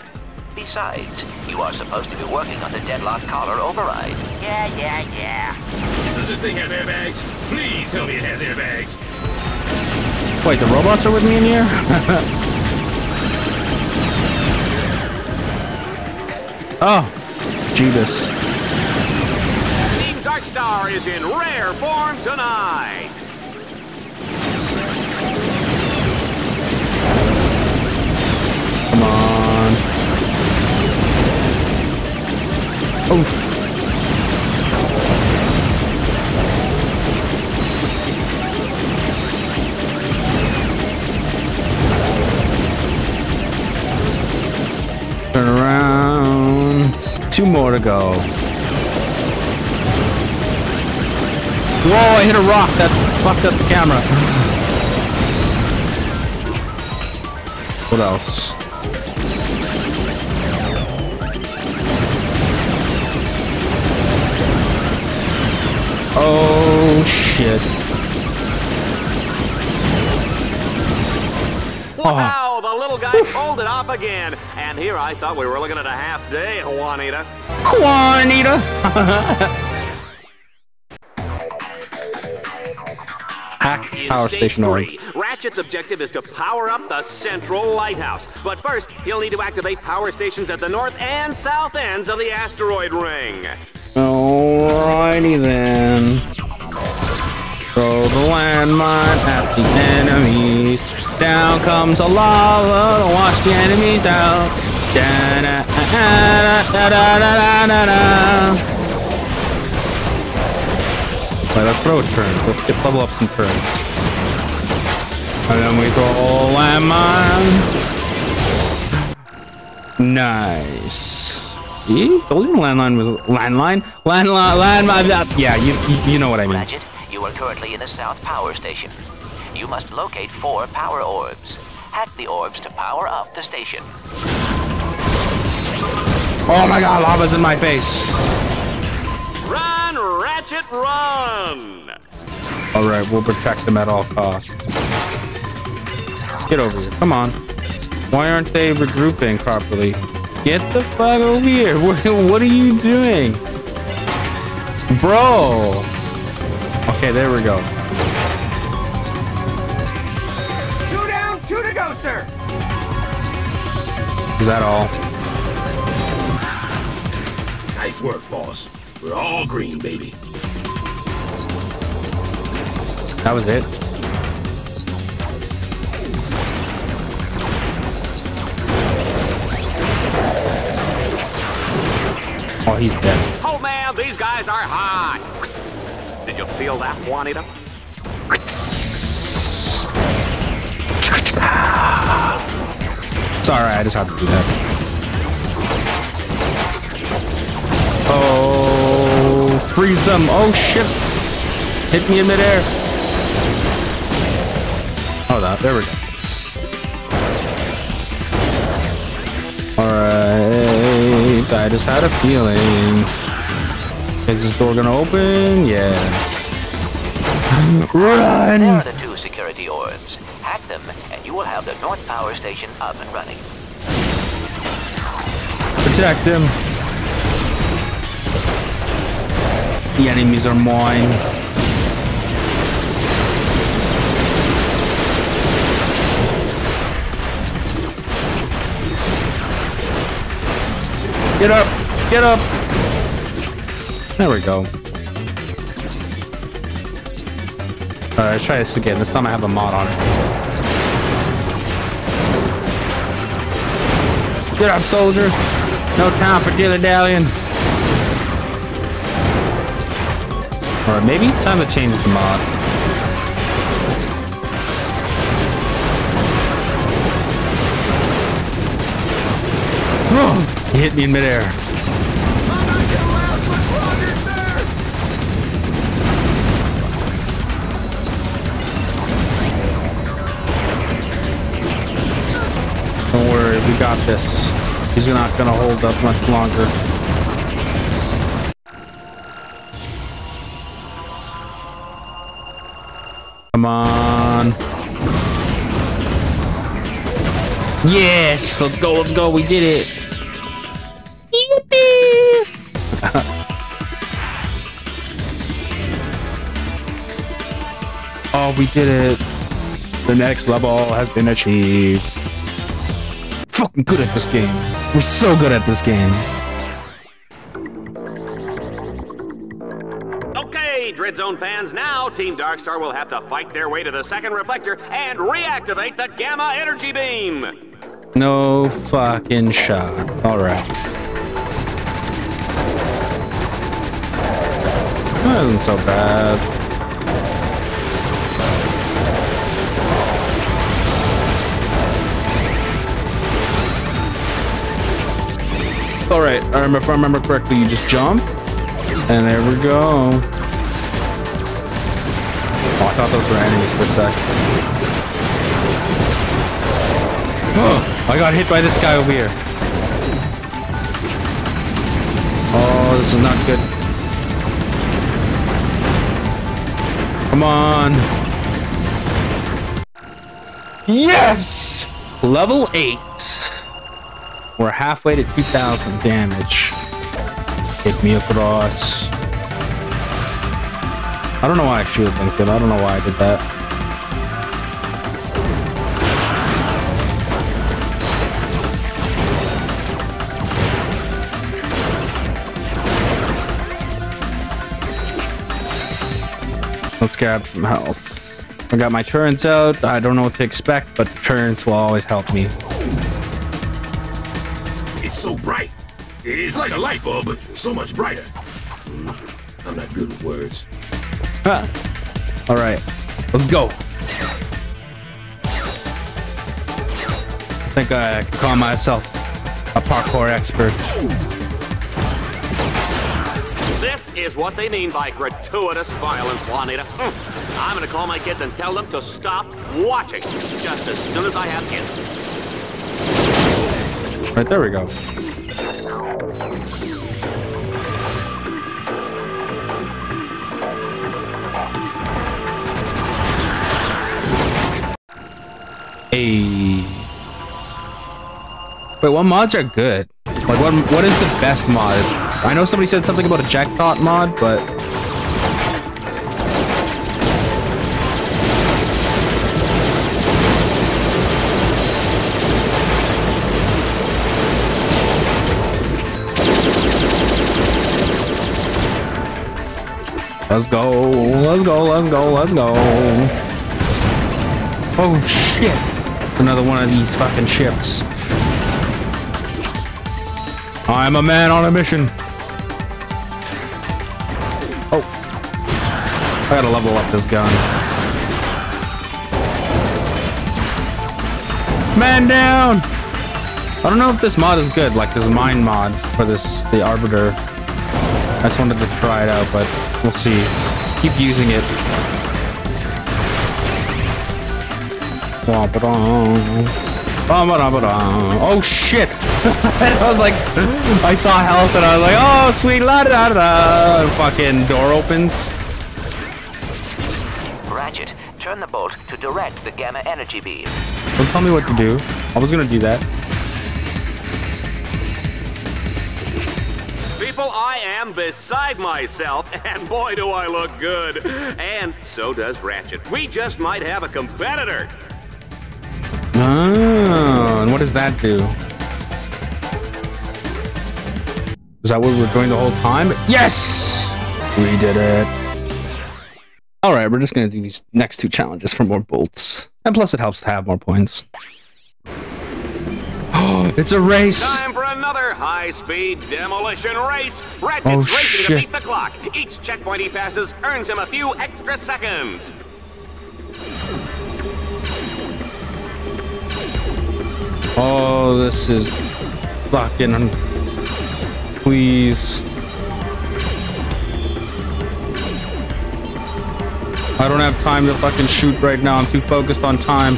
Besides, you are supposed to be working on the deadlock collar override. Yeah, yeah, yeah. Does this thing have airbags? Please tell me it has airbags. Wait, the robots are with me in here? oh, Jeebus. Darkstar is in rare form tonight. Come on. Oof. Turn around. Two more to go. Whoa, I hit a rock that fucked up the camera. What else? Oh shit. Wow, ah. the little guy pulled it off again. And here I thought we were looking at a half day, Juanita. Juanita. Hack In power stage station three, Ratchet's objective is to power up the central lighthouse. But first, he'll need to activate power stations at the north and south ends of the asteroid ring. Alrighty then. Throw the landmine at the enemies. Down comes the lava to wash the enemies out. Da-da-da-da-da-da-da-da. Alright, let's throw a turn. Let's get level up some turns. And then we throw a landmine. Nice. See? The landline was landline, landline, landmine. Yeah, you, you you know what I mean. Ratchet, you are currently in the South Power Station. You must locate four power orbs. Hack the orbs to power up the station. Oh my God, lava's in my face. Run, Ratchet, run! All right, we'll protect them at all costs. Get over here. Come on. Why aren't they regrouping properly? Get the fuck over here. What, what are you doing? Bro. Okay, there we go. Two down, two to go, sir. Is that all? Nice work, boss. We're all green, baby. That was it. Oh, he's dead. Oh man, these guys are hot. Did you feel that, Juanita? Sorry, I just had to do that. Oh, freeze them. Oh, shit. Hit me in midair. Oh, that. There we go. Alright. I just had a feeling. Is this door gonna open? Yes. Run! There are the two security orbs. Hack them, and you will have the North Power Station up and running. Protect them. The enemies are mine. Get up! Get up! There we go. Alright, let's try this again. This time I have a mod on it. Get up, soldier! No time for dilly-dallying. Alright, maybe it's time to change the mod. he hit me in midair. Don't worry, we got this. He's not gonna hold up much longer. Yes, let's go, let's go. We did it. oh, we did it. The next level has been achieved. Fucking good at this game. We're so good at this game. Dreadzone fans, now Team Darkstar will have to fight their way to the second reflector and reactivate the Gamma Energy Beam. No fucking shot. All right. That isn't so bad. All right, if I remember correctly, you just jump, and there we go. Oh, I thought those were enemies for a sec. Oh, I got hit by this guy over here. Oh, this is not good. Come on. Yes! Level 8. We're halfway to 2,000 damage. Hit me across. I don't know why I shoot Lincoln. I don't know why I did that. Let's grab some health. I got my turrets out. I don't know what to expect, but turrets will always help me. It's so bright. It's like a light bulb, but so much brighter. Mm, I'm not good with words. Huh. All right, let's go. I think I can call myself a parkour expert. This is what they mean by gratuitous violence, Juanita. Hmm. I'm gonna call my kids and tell them to stop watching just as soon as I have kids. Right there we go. Hey. Wait, what mods are good? Like, what what is the best mod? I know somebody said something about a jackpot mod, but Let's go, let's go, let's go, let's go. Oh shit. Another one of these fucking ships. I'm a man on a mission. I gotta level up this gun. Man down! I don't know if this mod is good, like this mine mod for this, the Arbiter. I just wanted to try it out, but we'll see. Keep using it. Oh shit! I was like, I saw health and I was like, oh sweet la da da da. Fucking door opens. Ratchet, turn the bolt to direct the gamma energy beam. Don't tell me what to do. I was gonna do that. People, I am beside myself, and boy, do I look good. And so does Ratchet. We just might have a competitor. Oh, and what does that do? Is that what we were doing the whole time? Yes! We did it. All right, we're just going to do these next two challenges for more bolts. And plus it helps to have more points. Oh, it's a race! Time for another high-speed demolition race. Ratchet's Oh, racing shit. to beat the clock. Each checkpoint he passes earns him a few extra seconds. Oh, this is fucking... Please. I don't have time to fucking shoot right now. I'm too focused on time.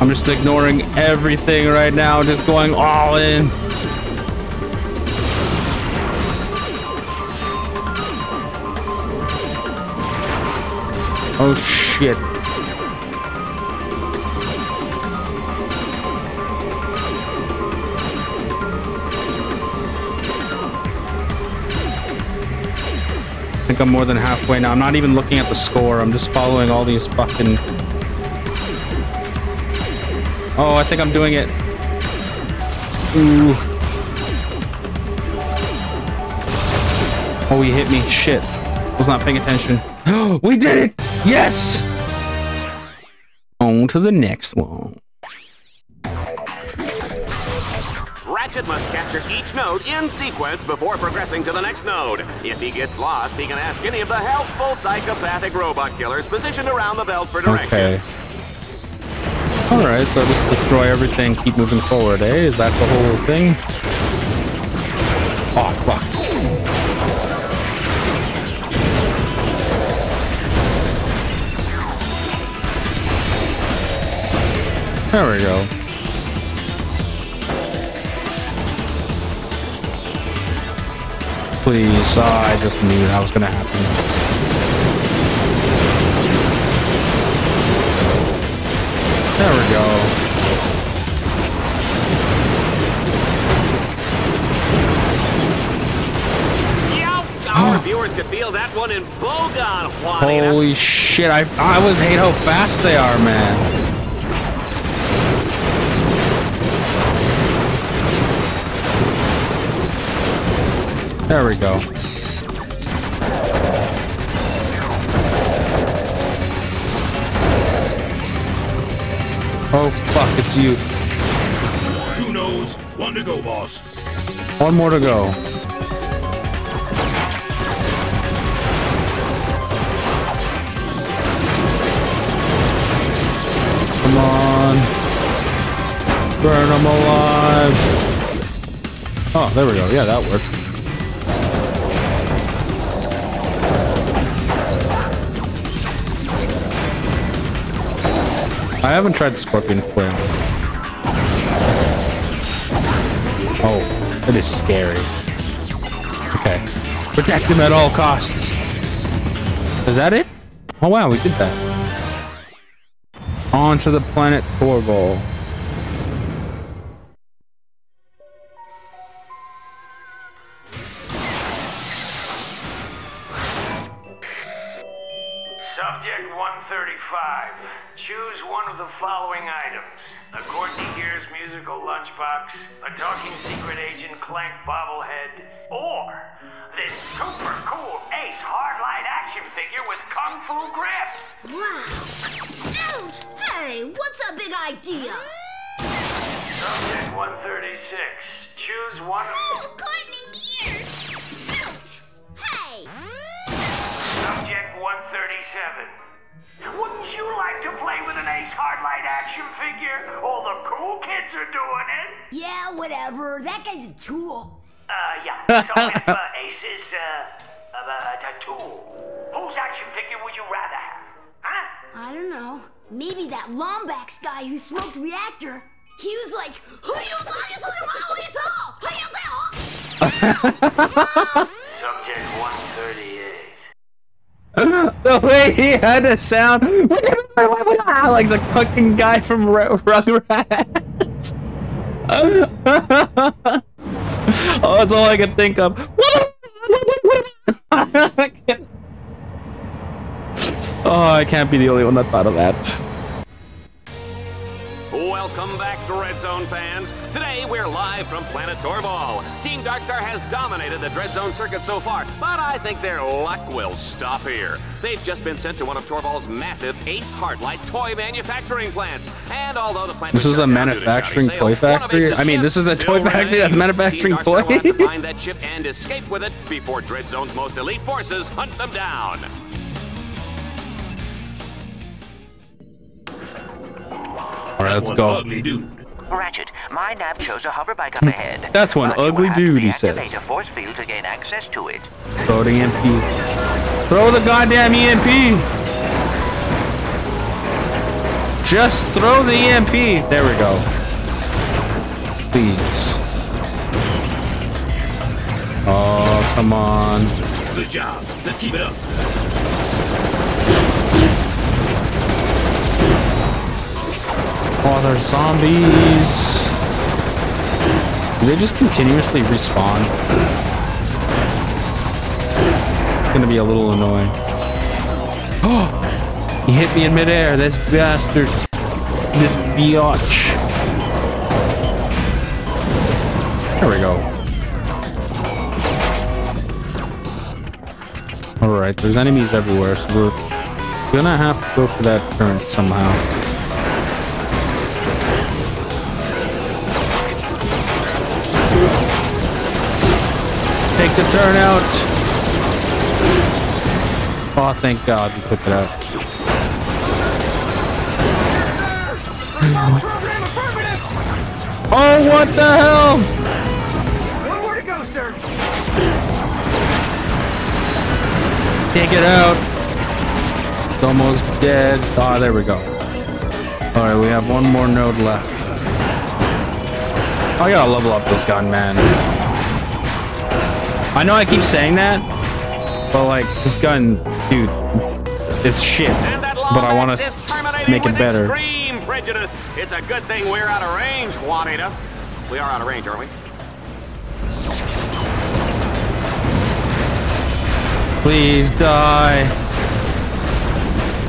I'm just ignoring everything right now, just going all in. Oh shit. I'm more than halfway now. I'm not even looking at the score. I'm just following all these fucking... Oh, I think I'm doing it. Ooh. Oh, he hit me. Shit. Was not paying attention. we did it! Yes! On to the next one. Ratchet must capture each node in sequence before progressing to the next node. If he gets lost, he can ask any of the helpful psychopathic robot killers positioned around the belt for directions. Okay. Alright, so just destroy everything, keep moving forward, eh? Is that the whole thing? Oh, fuck. There we go. Please, ah, I just knew that was gonna happen. There we go. Our viewers could feel that one in Bogon. Holy shit, I I always hate how fast they are, man. There we go. Oh fuck, it's you. Two nodes, one to go, boss. One more to go. Come on. Burn them alive. Oh, there we go. Yeah, that worked. I haven't tried the scorpion flame. Oh, it is scary. Okay. Protect him at all costs. Is that it? Oh wow, we did that. On to the planet Torval. 137. Wouldn't you like to play with an Ace Hardlight action figure? All the cool kids are doing it. Yeah, whatever. That guy's a tool. Uh, yeah. So if uh, Ace is uh, a, a, a tool, whose action figure would you rather have? Huh? I don't know. Maybe that Lombax guy who smoked reactor. He was like, "Who you talking to? It's all. Who you Subject 138. the way he had to sound like the fucking guy from Ru- Rugrats. oh, that's all I can think of. oh, I can't be the only one that thought of that. Welcome back to Dreadzone fans. Today we're live from Planet Torval. Team Darkstar has dominated the Dreadzone circuit so far, but I think their luck will stop here. They've just been sent to one of Torval's massive Ace Hardlight toy manufacturing plants. And although the plant This is a shut down due to manufacturing toy sales, one of factory? I mean, this is a toy factory that's manufacturing Team Darkstar will have to toys? find that ship and escape with it before Dreadzone's most elite forces hunt them down. All right, let's one go. ugly dude. Ratchet, my nav shows a hoverbike up hmm. ahead. That's one But ugly dude, he says. reactivate a force field to gain access to it. Throw the EMP. Throw the goddamn EMP. Just throw the EMP. There we go. Please. Oh, come on. Good job. Let's keep it up. Oh, there's zombies. Do they just continuously respawn? It's gonna be a little annoying. Oh, he hit me in midair. This bastard. This biatch. There we go. Alright, there's enemies everywhere, so we're gonna have to go for that turn somehow. The turn out! Oh, thank God you took it out. Oh, what the hell? One more to go, sir. Can't get out. It's almost dead. Ah, there we go. All right, we have one more node left. I gotta level up this gun, man. I know I keep saying that, but like this gun, dude, it's shit. But I want to make it better. Prejudice. It's a good thing we're out of range, Juanita. We are out of range, aren't we? Please die.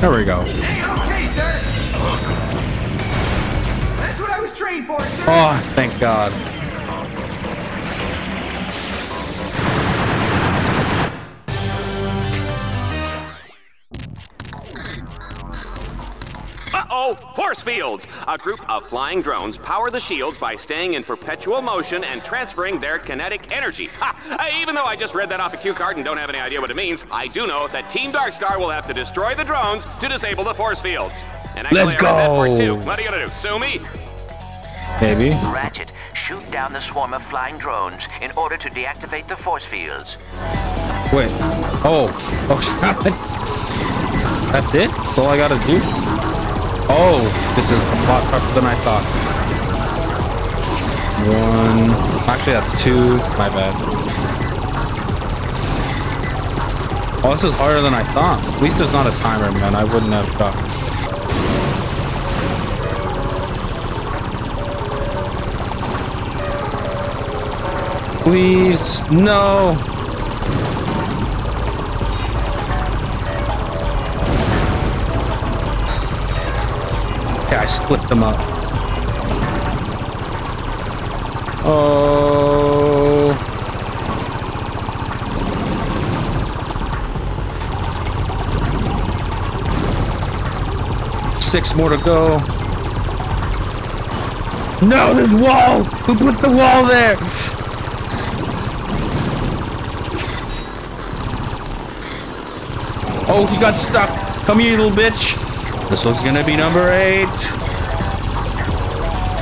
There we go. Okay, sir. That's what I was trained for, sir. Oh, thank God. Uh-oh! Force fields! A group of flying drones power the shields by staying in perpetual motion and transferring their kinetic energy. Ha! Even though I just read that off a cue card and don't have any idea what it means, I do know that Team Darkstar will have to destroy the drones to disable the force fields. And actually, Let's I read that part too. go. What are you gonna do? Sue me? Maybe. Ratchet, shoot down the swarm of flying drones in order to deactivate the force fields. Wait. Oh. Oh, That's it? That's all I gotta do? Oh, this is a lot tougher than I thought. One. Actually, that's two. My bad. Oh, this is harder than I thought. At least there's not a timer, man. I wouldn't have thought. Please, no. Okay, I split them up. Oh. Six more to go. No, there's wall! Who put the wall there? Oh, he got stuck. Come here, little bitch. This one's gonna be number eight.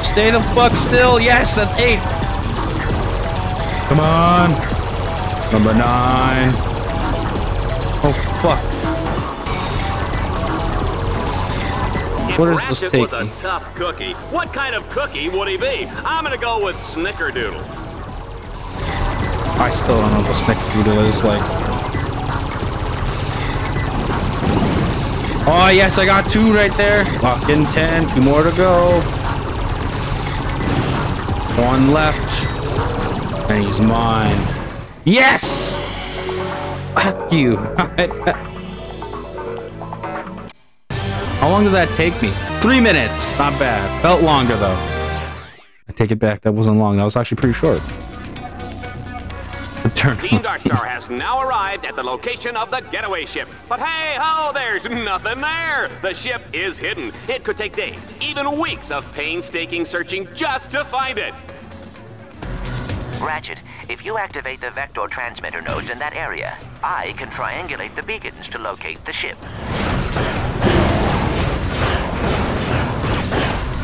Stay the fuck still. Yes, that's eight. Come on. Number nine. Oh, fuck. If What does this Ratchet take was a tough cookie, what kind of cookie would he be? I'm gonna go with Snickerdoodle. I still don't know what Snickerdoodle is like. Oh, yes, I got two right there. Lock in 10. Two more to go. One left. And he's mine. Yes! Fuck you. How long did that take me? Three minutes. Not bad. Felt longer, though. I take it back. That wasn't long. That was actually pretty short. Turn. Team Darkstar has now arrived at the location of the getaway ship. But hey ho, there's nothing there. The ship is hidden. It could take days, even weeks of painstaking searching just to find it. Ratchet, if you activate the vector transmitter nodes in that area, I can triangulate the beacons to locate the ship.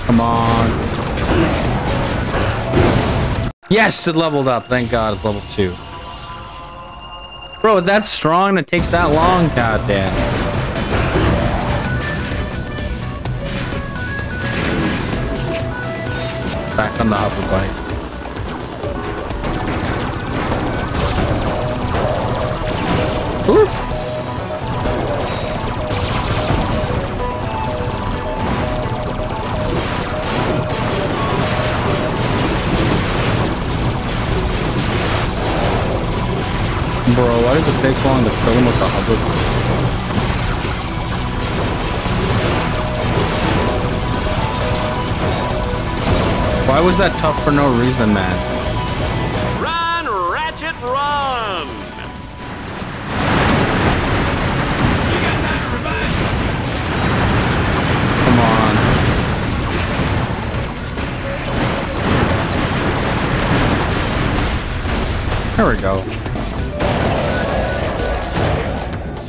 Come on. Yes, it leveled up. Thank God it's level two. Bro, that's strong and it takes that long. God damn. Back on the hover bike. Oof. Bro, why does it take so long to kill him with the hover? Why was that tough for no reason, man? Run, Ratchet, run! We got time to revive. Come on. There we go.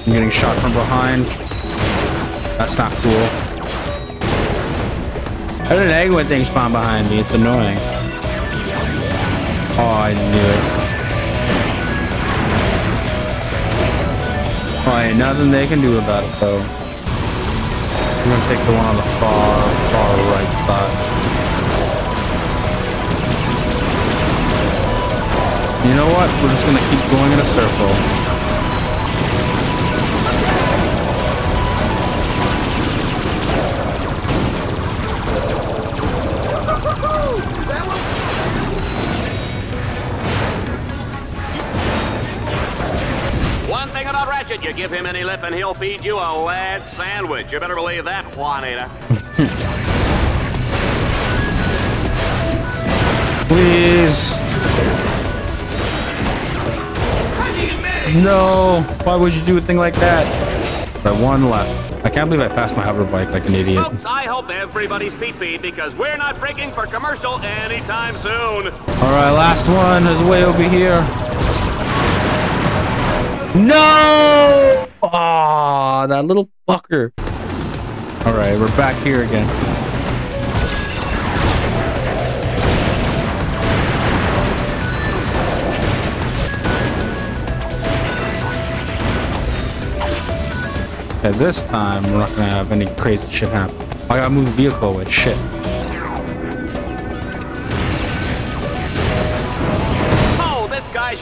I'm getting shot from behind. That's not cool. I don't like when things spawn behind me. It's annoying. Oh, I knew it. Oh, ain't nothing they can do about it, though. I'm gonna take the one on the far, far right side. You know what? We're just gonna keep going in a circle. Thing about Ratchet, you give him any lip and he'll feed you a lead sandwich. You better believe that, Juanita. Please. No. Why would you do a thing like that? By one left. I can't believe I passed my hover bike like an idiot. Folks, I hope everybody's pee-peed because we're not breaking for commercial anytime soon. All right, last one is way over here. No! Aw, that little fucker. All right, we're back here again. Okay, this time we're not gonna have any crazy shit happen. I gotta move the vehicle with shit.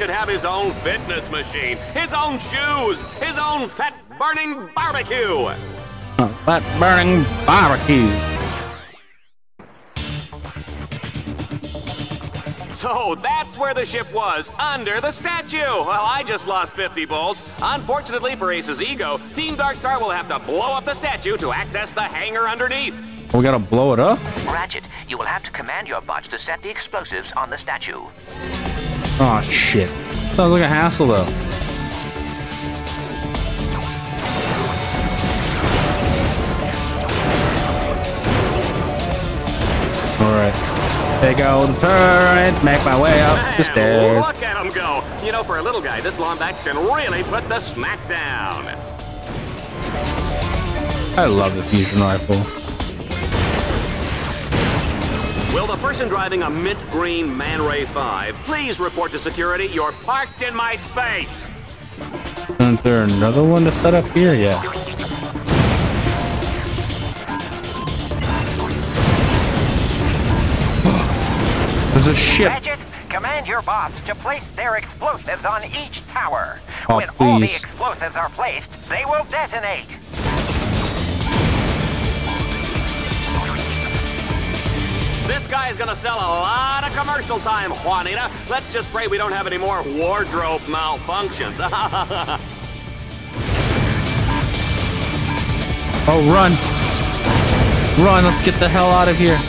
Should have his own fitness machine, his own shoes, his own fat-burning barbecue. Huh, that burning barbecue. So that's where the ship was, under the statue. Well, I just lost 50 bolts. Unfortunately for Ace's ego, Team Darkstar will have to blow up the statue to access the hangar underneath. We gotta blow it up? Ratchet, you will have to command your bots to set the explosives on the statue. Oh shit. Sounds like a hassle though. Alright. Take out the turret, make my way up the stairs. Look at him go. You know, for a little guy, this Lombax can really put the smack down. I love the fusion rifle. Will the person driving a mint green Man Ray 5 please report to security you're parked in my space? Isn't there another one to set up here? Yeah. There's a ship. Ratchet, command your bots to place their explosives on each tower. Oh, when all the explosives are placed, they will detonate. This guy is gonna sell a lot of commercial time, Juanita. Let's just pray we don't have any more wardrobe malfunctions. Oh, run. Run, let's get the hell out of here.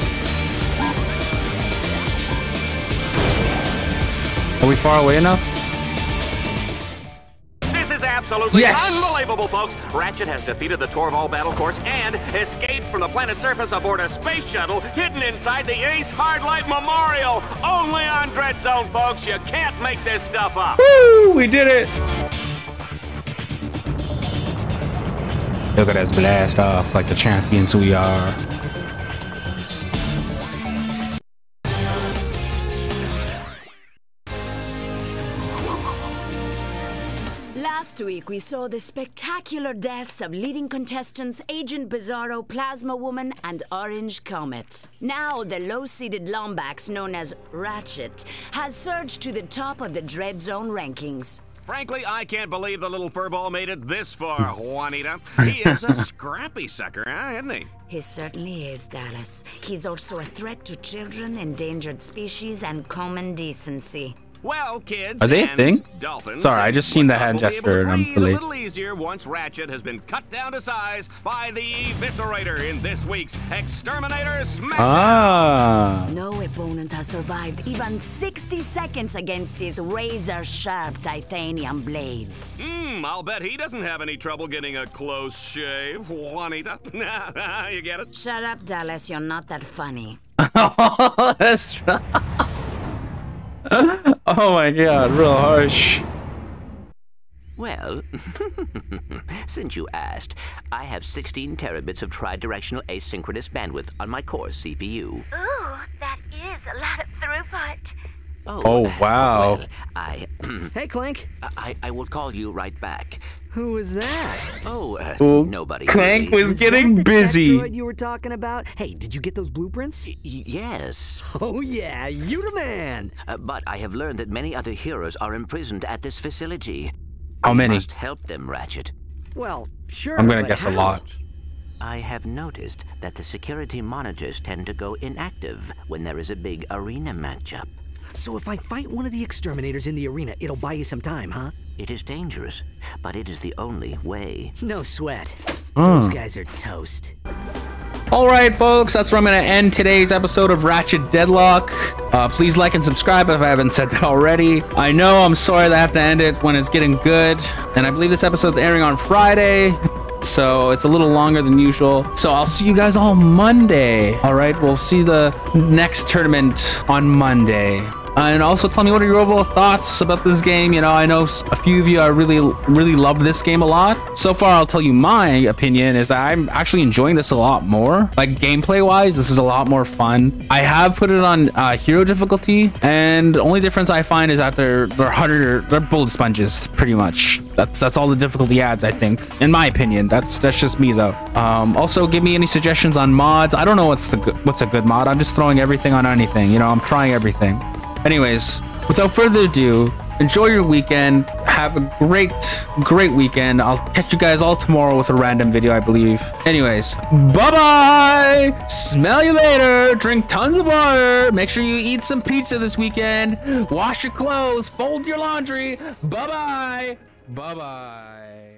Are we far away enough? This is absolutely Yes! unbelievable, folks. Ratchet has defeated the Torval battle course and escaped from the planet's surface aboard a space shuttle hidden inside the Ace Hardlight Memorial. Only on Dreadzone, folks. You can't make this stuff up. Woo! We did it! Look at us blast off like the champions we are. Last week, we saw the spectacular deaths of leading contestants Agent Bizarro, Plasma Woman, and Orange Comet. Now, the low seeded Lombax, known as Ratchet, has surged to the top of the Dreadzone rankings. Frankly, I can't believe the little furball made it this far, hmm. Juanita. He is a scrappy sucker, huh, isn't he? He certainly is, Dallas. He's also a threat to children, endangered species, and common decency. Well, kids Are they a thing? dolphins. Sorry, I just seen the hand will be able gesture and I'm breathe a little easier once Ratchet has been cut down to size by the Eviscerator in this week's Exterminator Smackdown. Ah. No opponent has survived even 60 seconds against his razor sharp titanium blades. Hmm, I'll bet he doesn't have any trouble getting a close shave, Juanita. you get it? Shut up, Dallas. You're not that funny. That's right. oh my god, real harsh. Well, since you asked, I have 16 terabits of tri-directional asynchronous bandwidth on my core CPU. Ooh, that is a lot of throughput. Oh, wow. Well, I... hey, Clank. I, I will call you right back. Who was that? Oh, uh, Well, nobody. Clank really. was Is getting that the busy. droid you were talking about? Hey, did you get those blueprints? Y- yes. Oh yeah, you the man. Uh, but I have learned that many other heroes are imprisoned at this facility. How We many? must help them, Ratchet. Well, sure. I'm gonna but guess a lot. I have noticed that the security monitors tend to go inactive when there is a big arena matchup. So if I fight one of the exterminators in the arena, it'll buy you some time, huh? It is dangerous, but it is the only way. No sweat. Hmm. Those guys are toast. All right, folks, that's where I'm going to end today's episode of Ratchet Deadlock. Uh, please like and subscribe if I haven't said that already. I know I'm sorry that I have to end it when it's getting good, and I believe this episode's airing on Friday. So it's a little longer than usual. So I'll see you guys all Monday. All right, we'll see the next tournament on Monday. And also tell me what are your overall thoughts about this game. You know, I know a few of you are really, really love this game a lot. So far, I'll tell you my opinion is that I'm actually enjoying this a lot more. Like gameplay wise, this is a lot more fun. I have put it on uh, hero difficulty, and the only difference I find is that they're they're harder. They're bullet sponges, pretty much. That's that's all the difficulty adds, I think, in my opinion. That's that's just me though. Um, also, give me any suggestions on mods. I don't know what's the what's a good mod. I'm just throwing everything on anything. You know, I'm trying everything. Anyways, without further ado, enjoy your weekend. Have a great, great weekend. I'll catch you guys all tomorrow with a random video, I believe. Anyways, bye bye. Smell you later. Drink tons of water. Make sure you eat some pizza this weekend. Wash your clothes. Fold your laundry. Bye bye. Bye bye.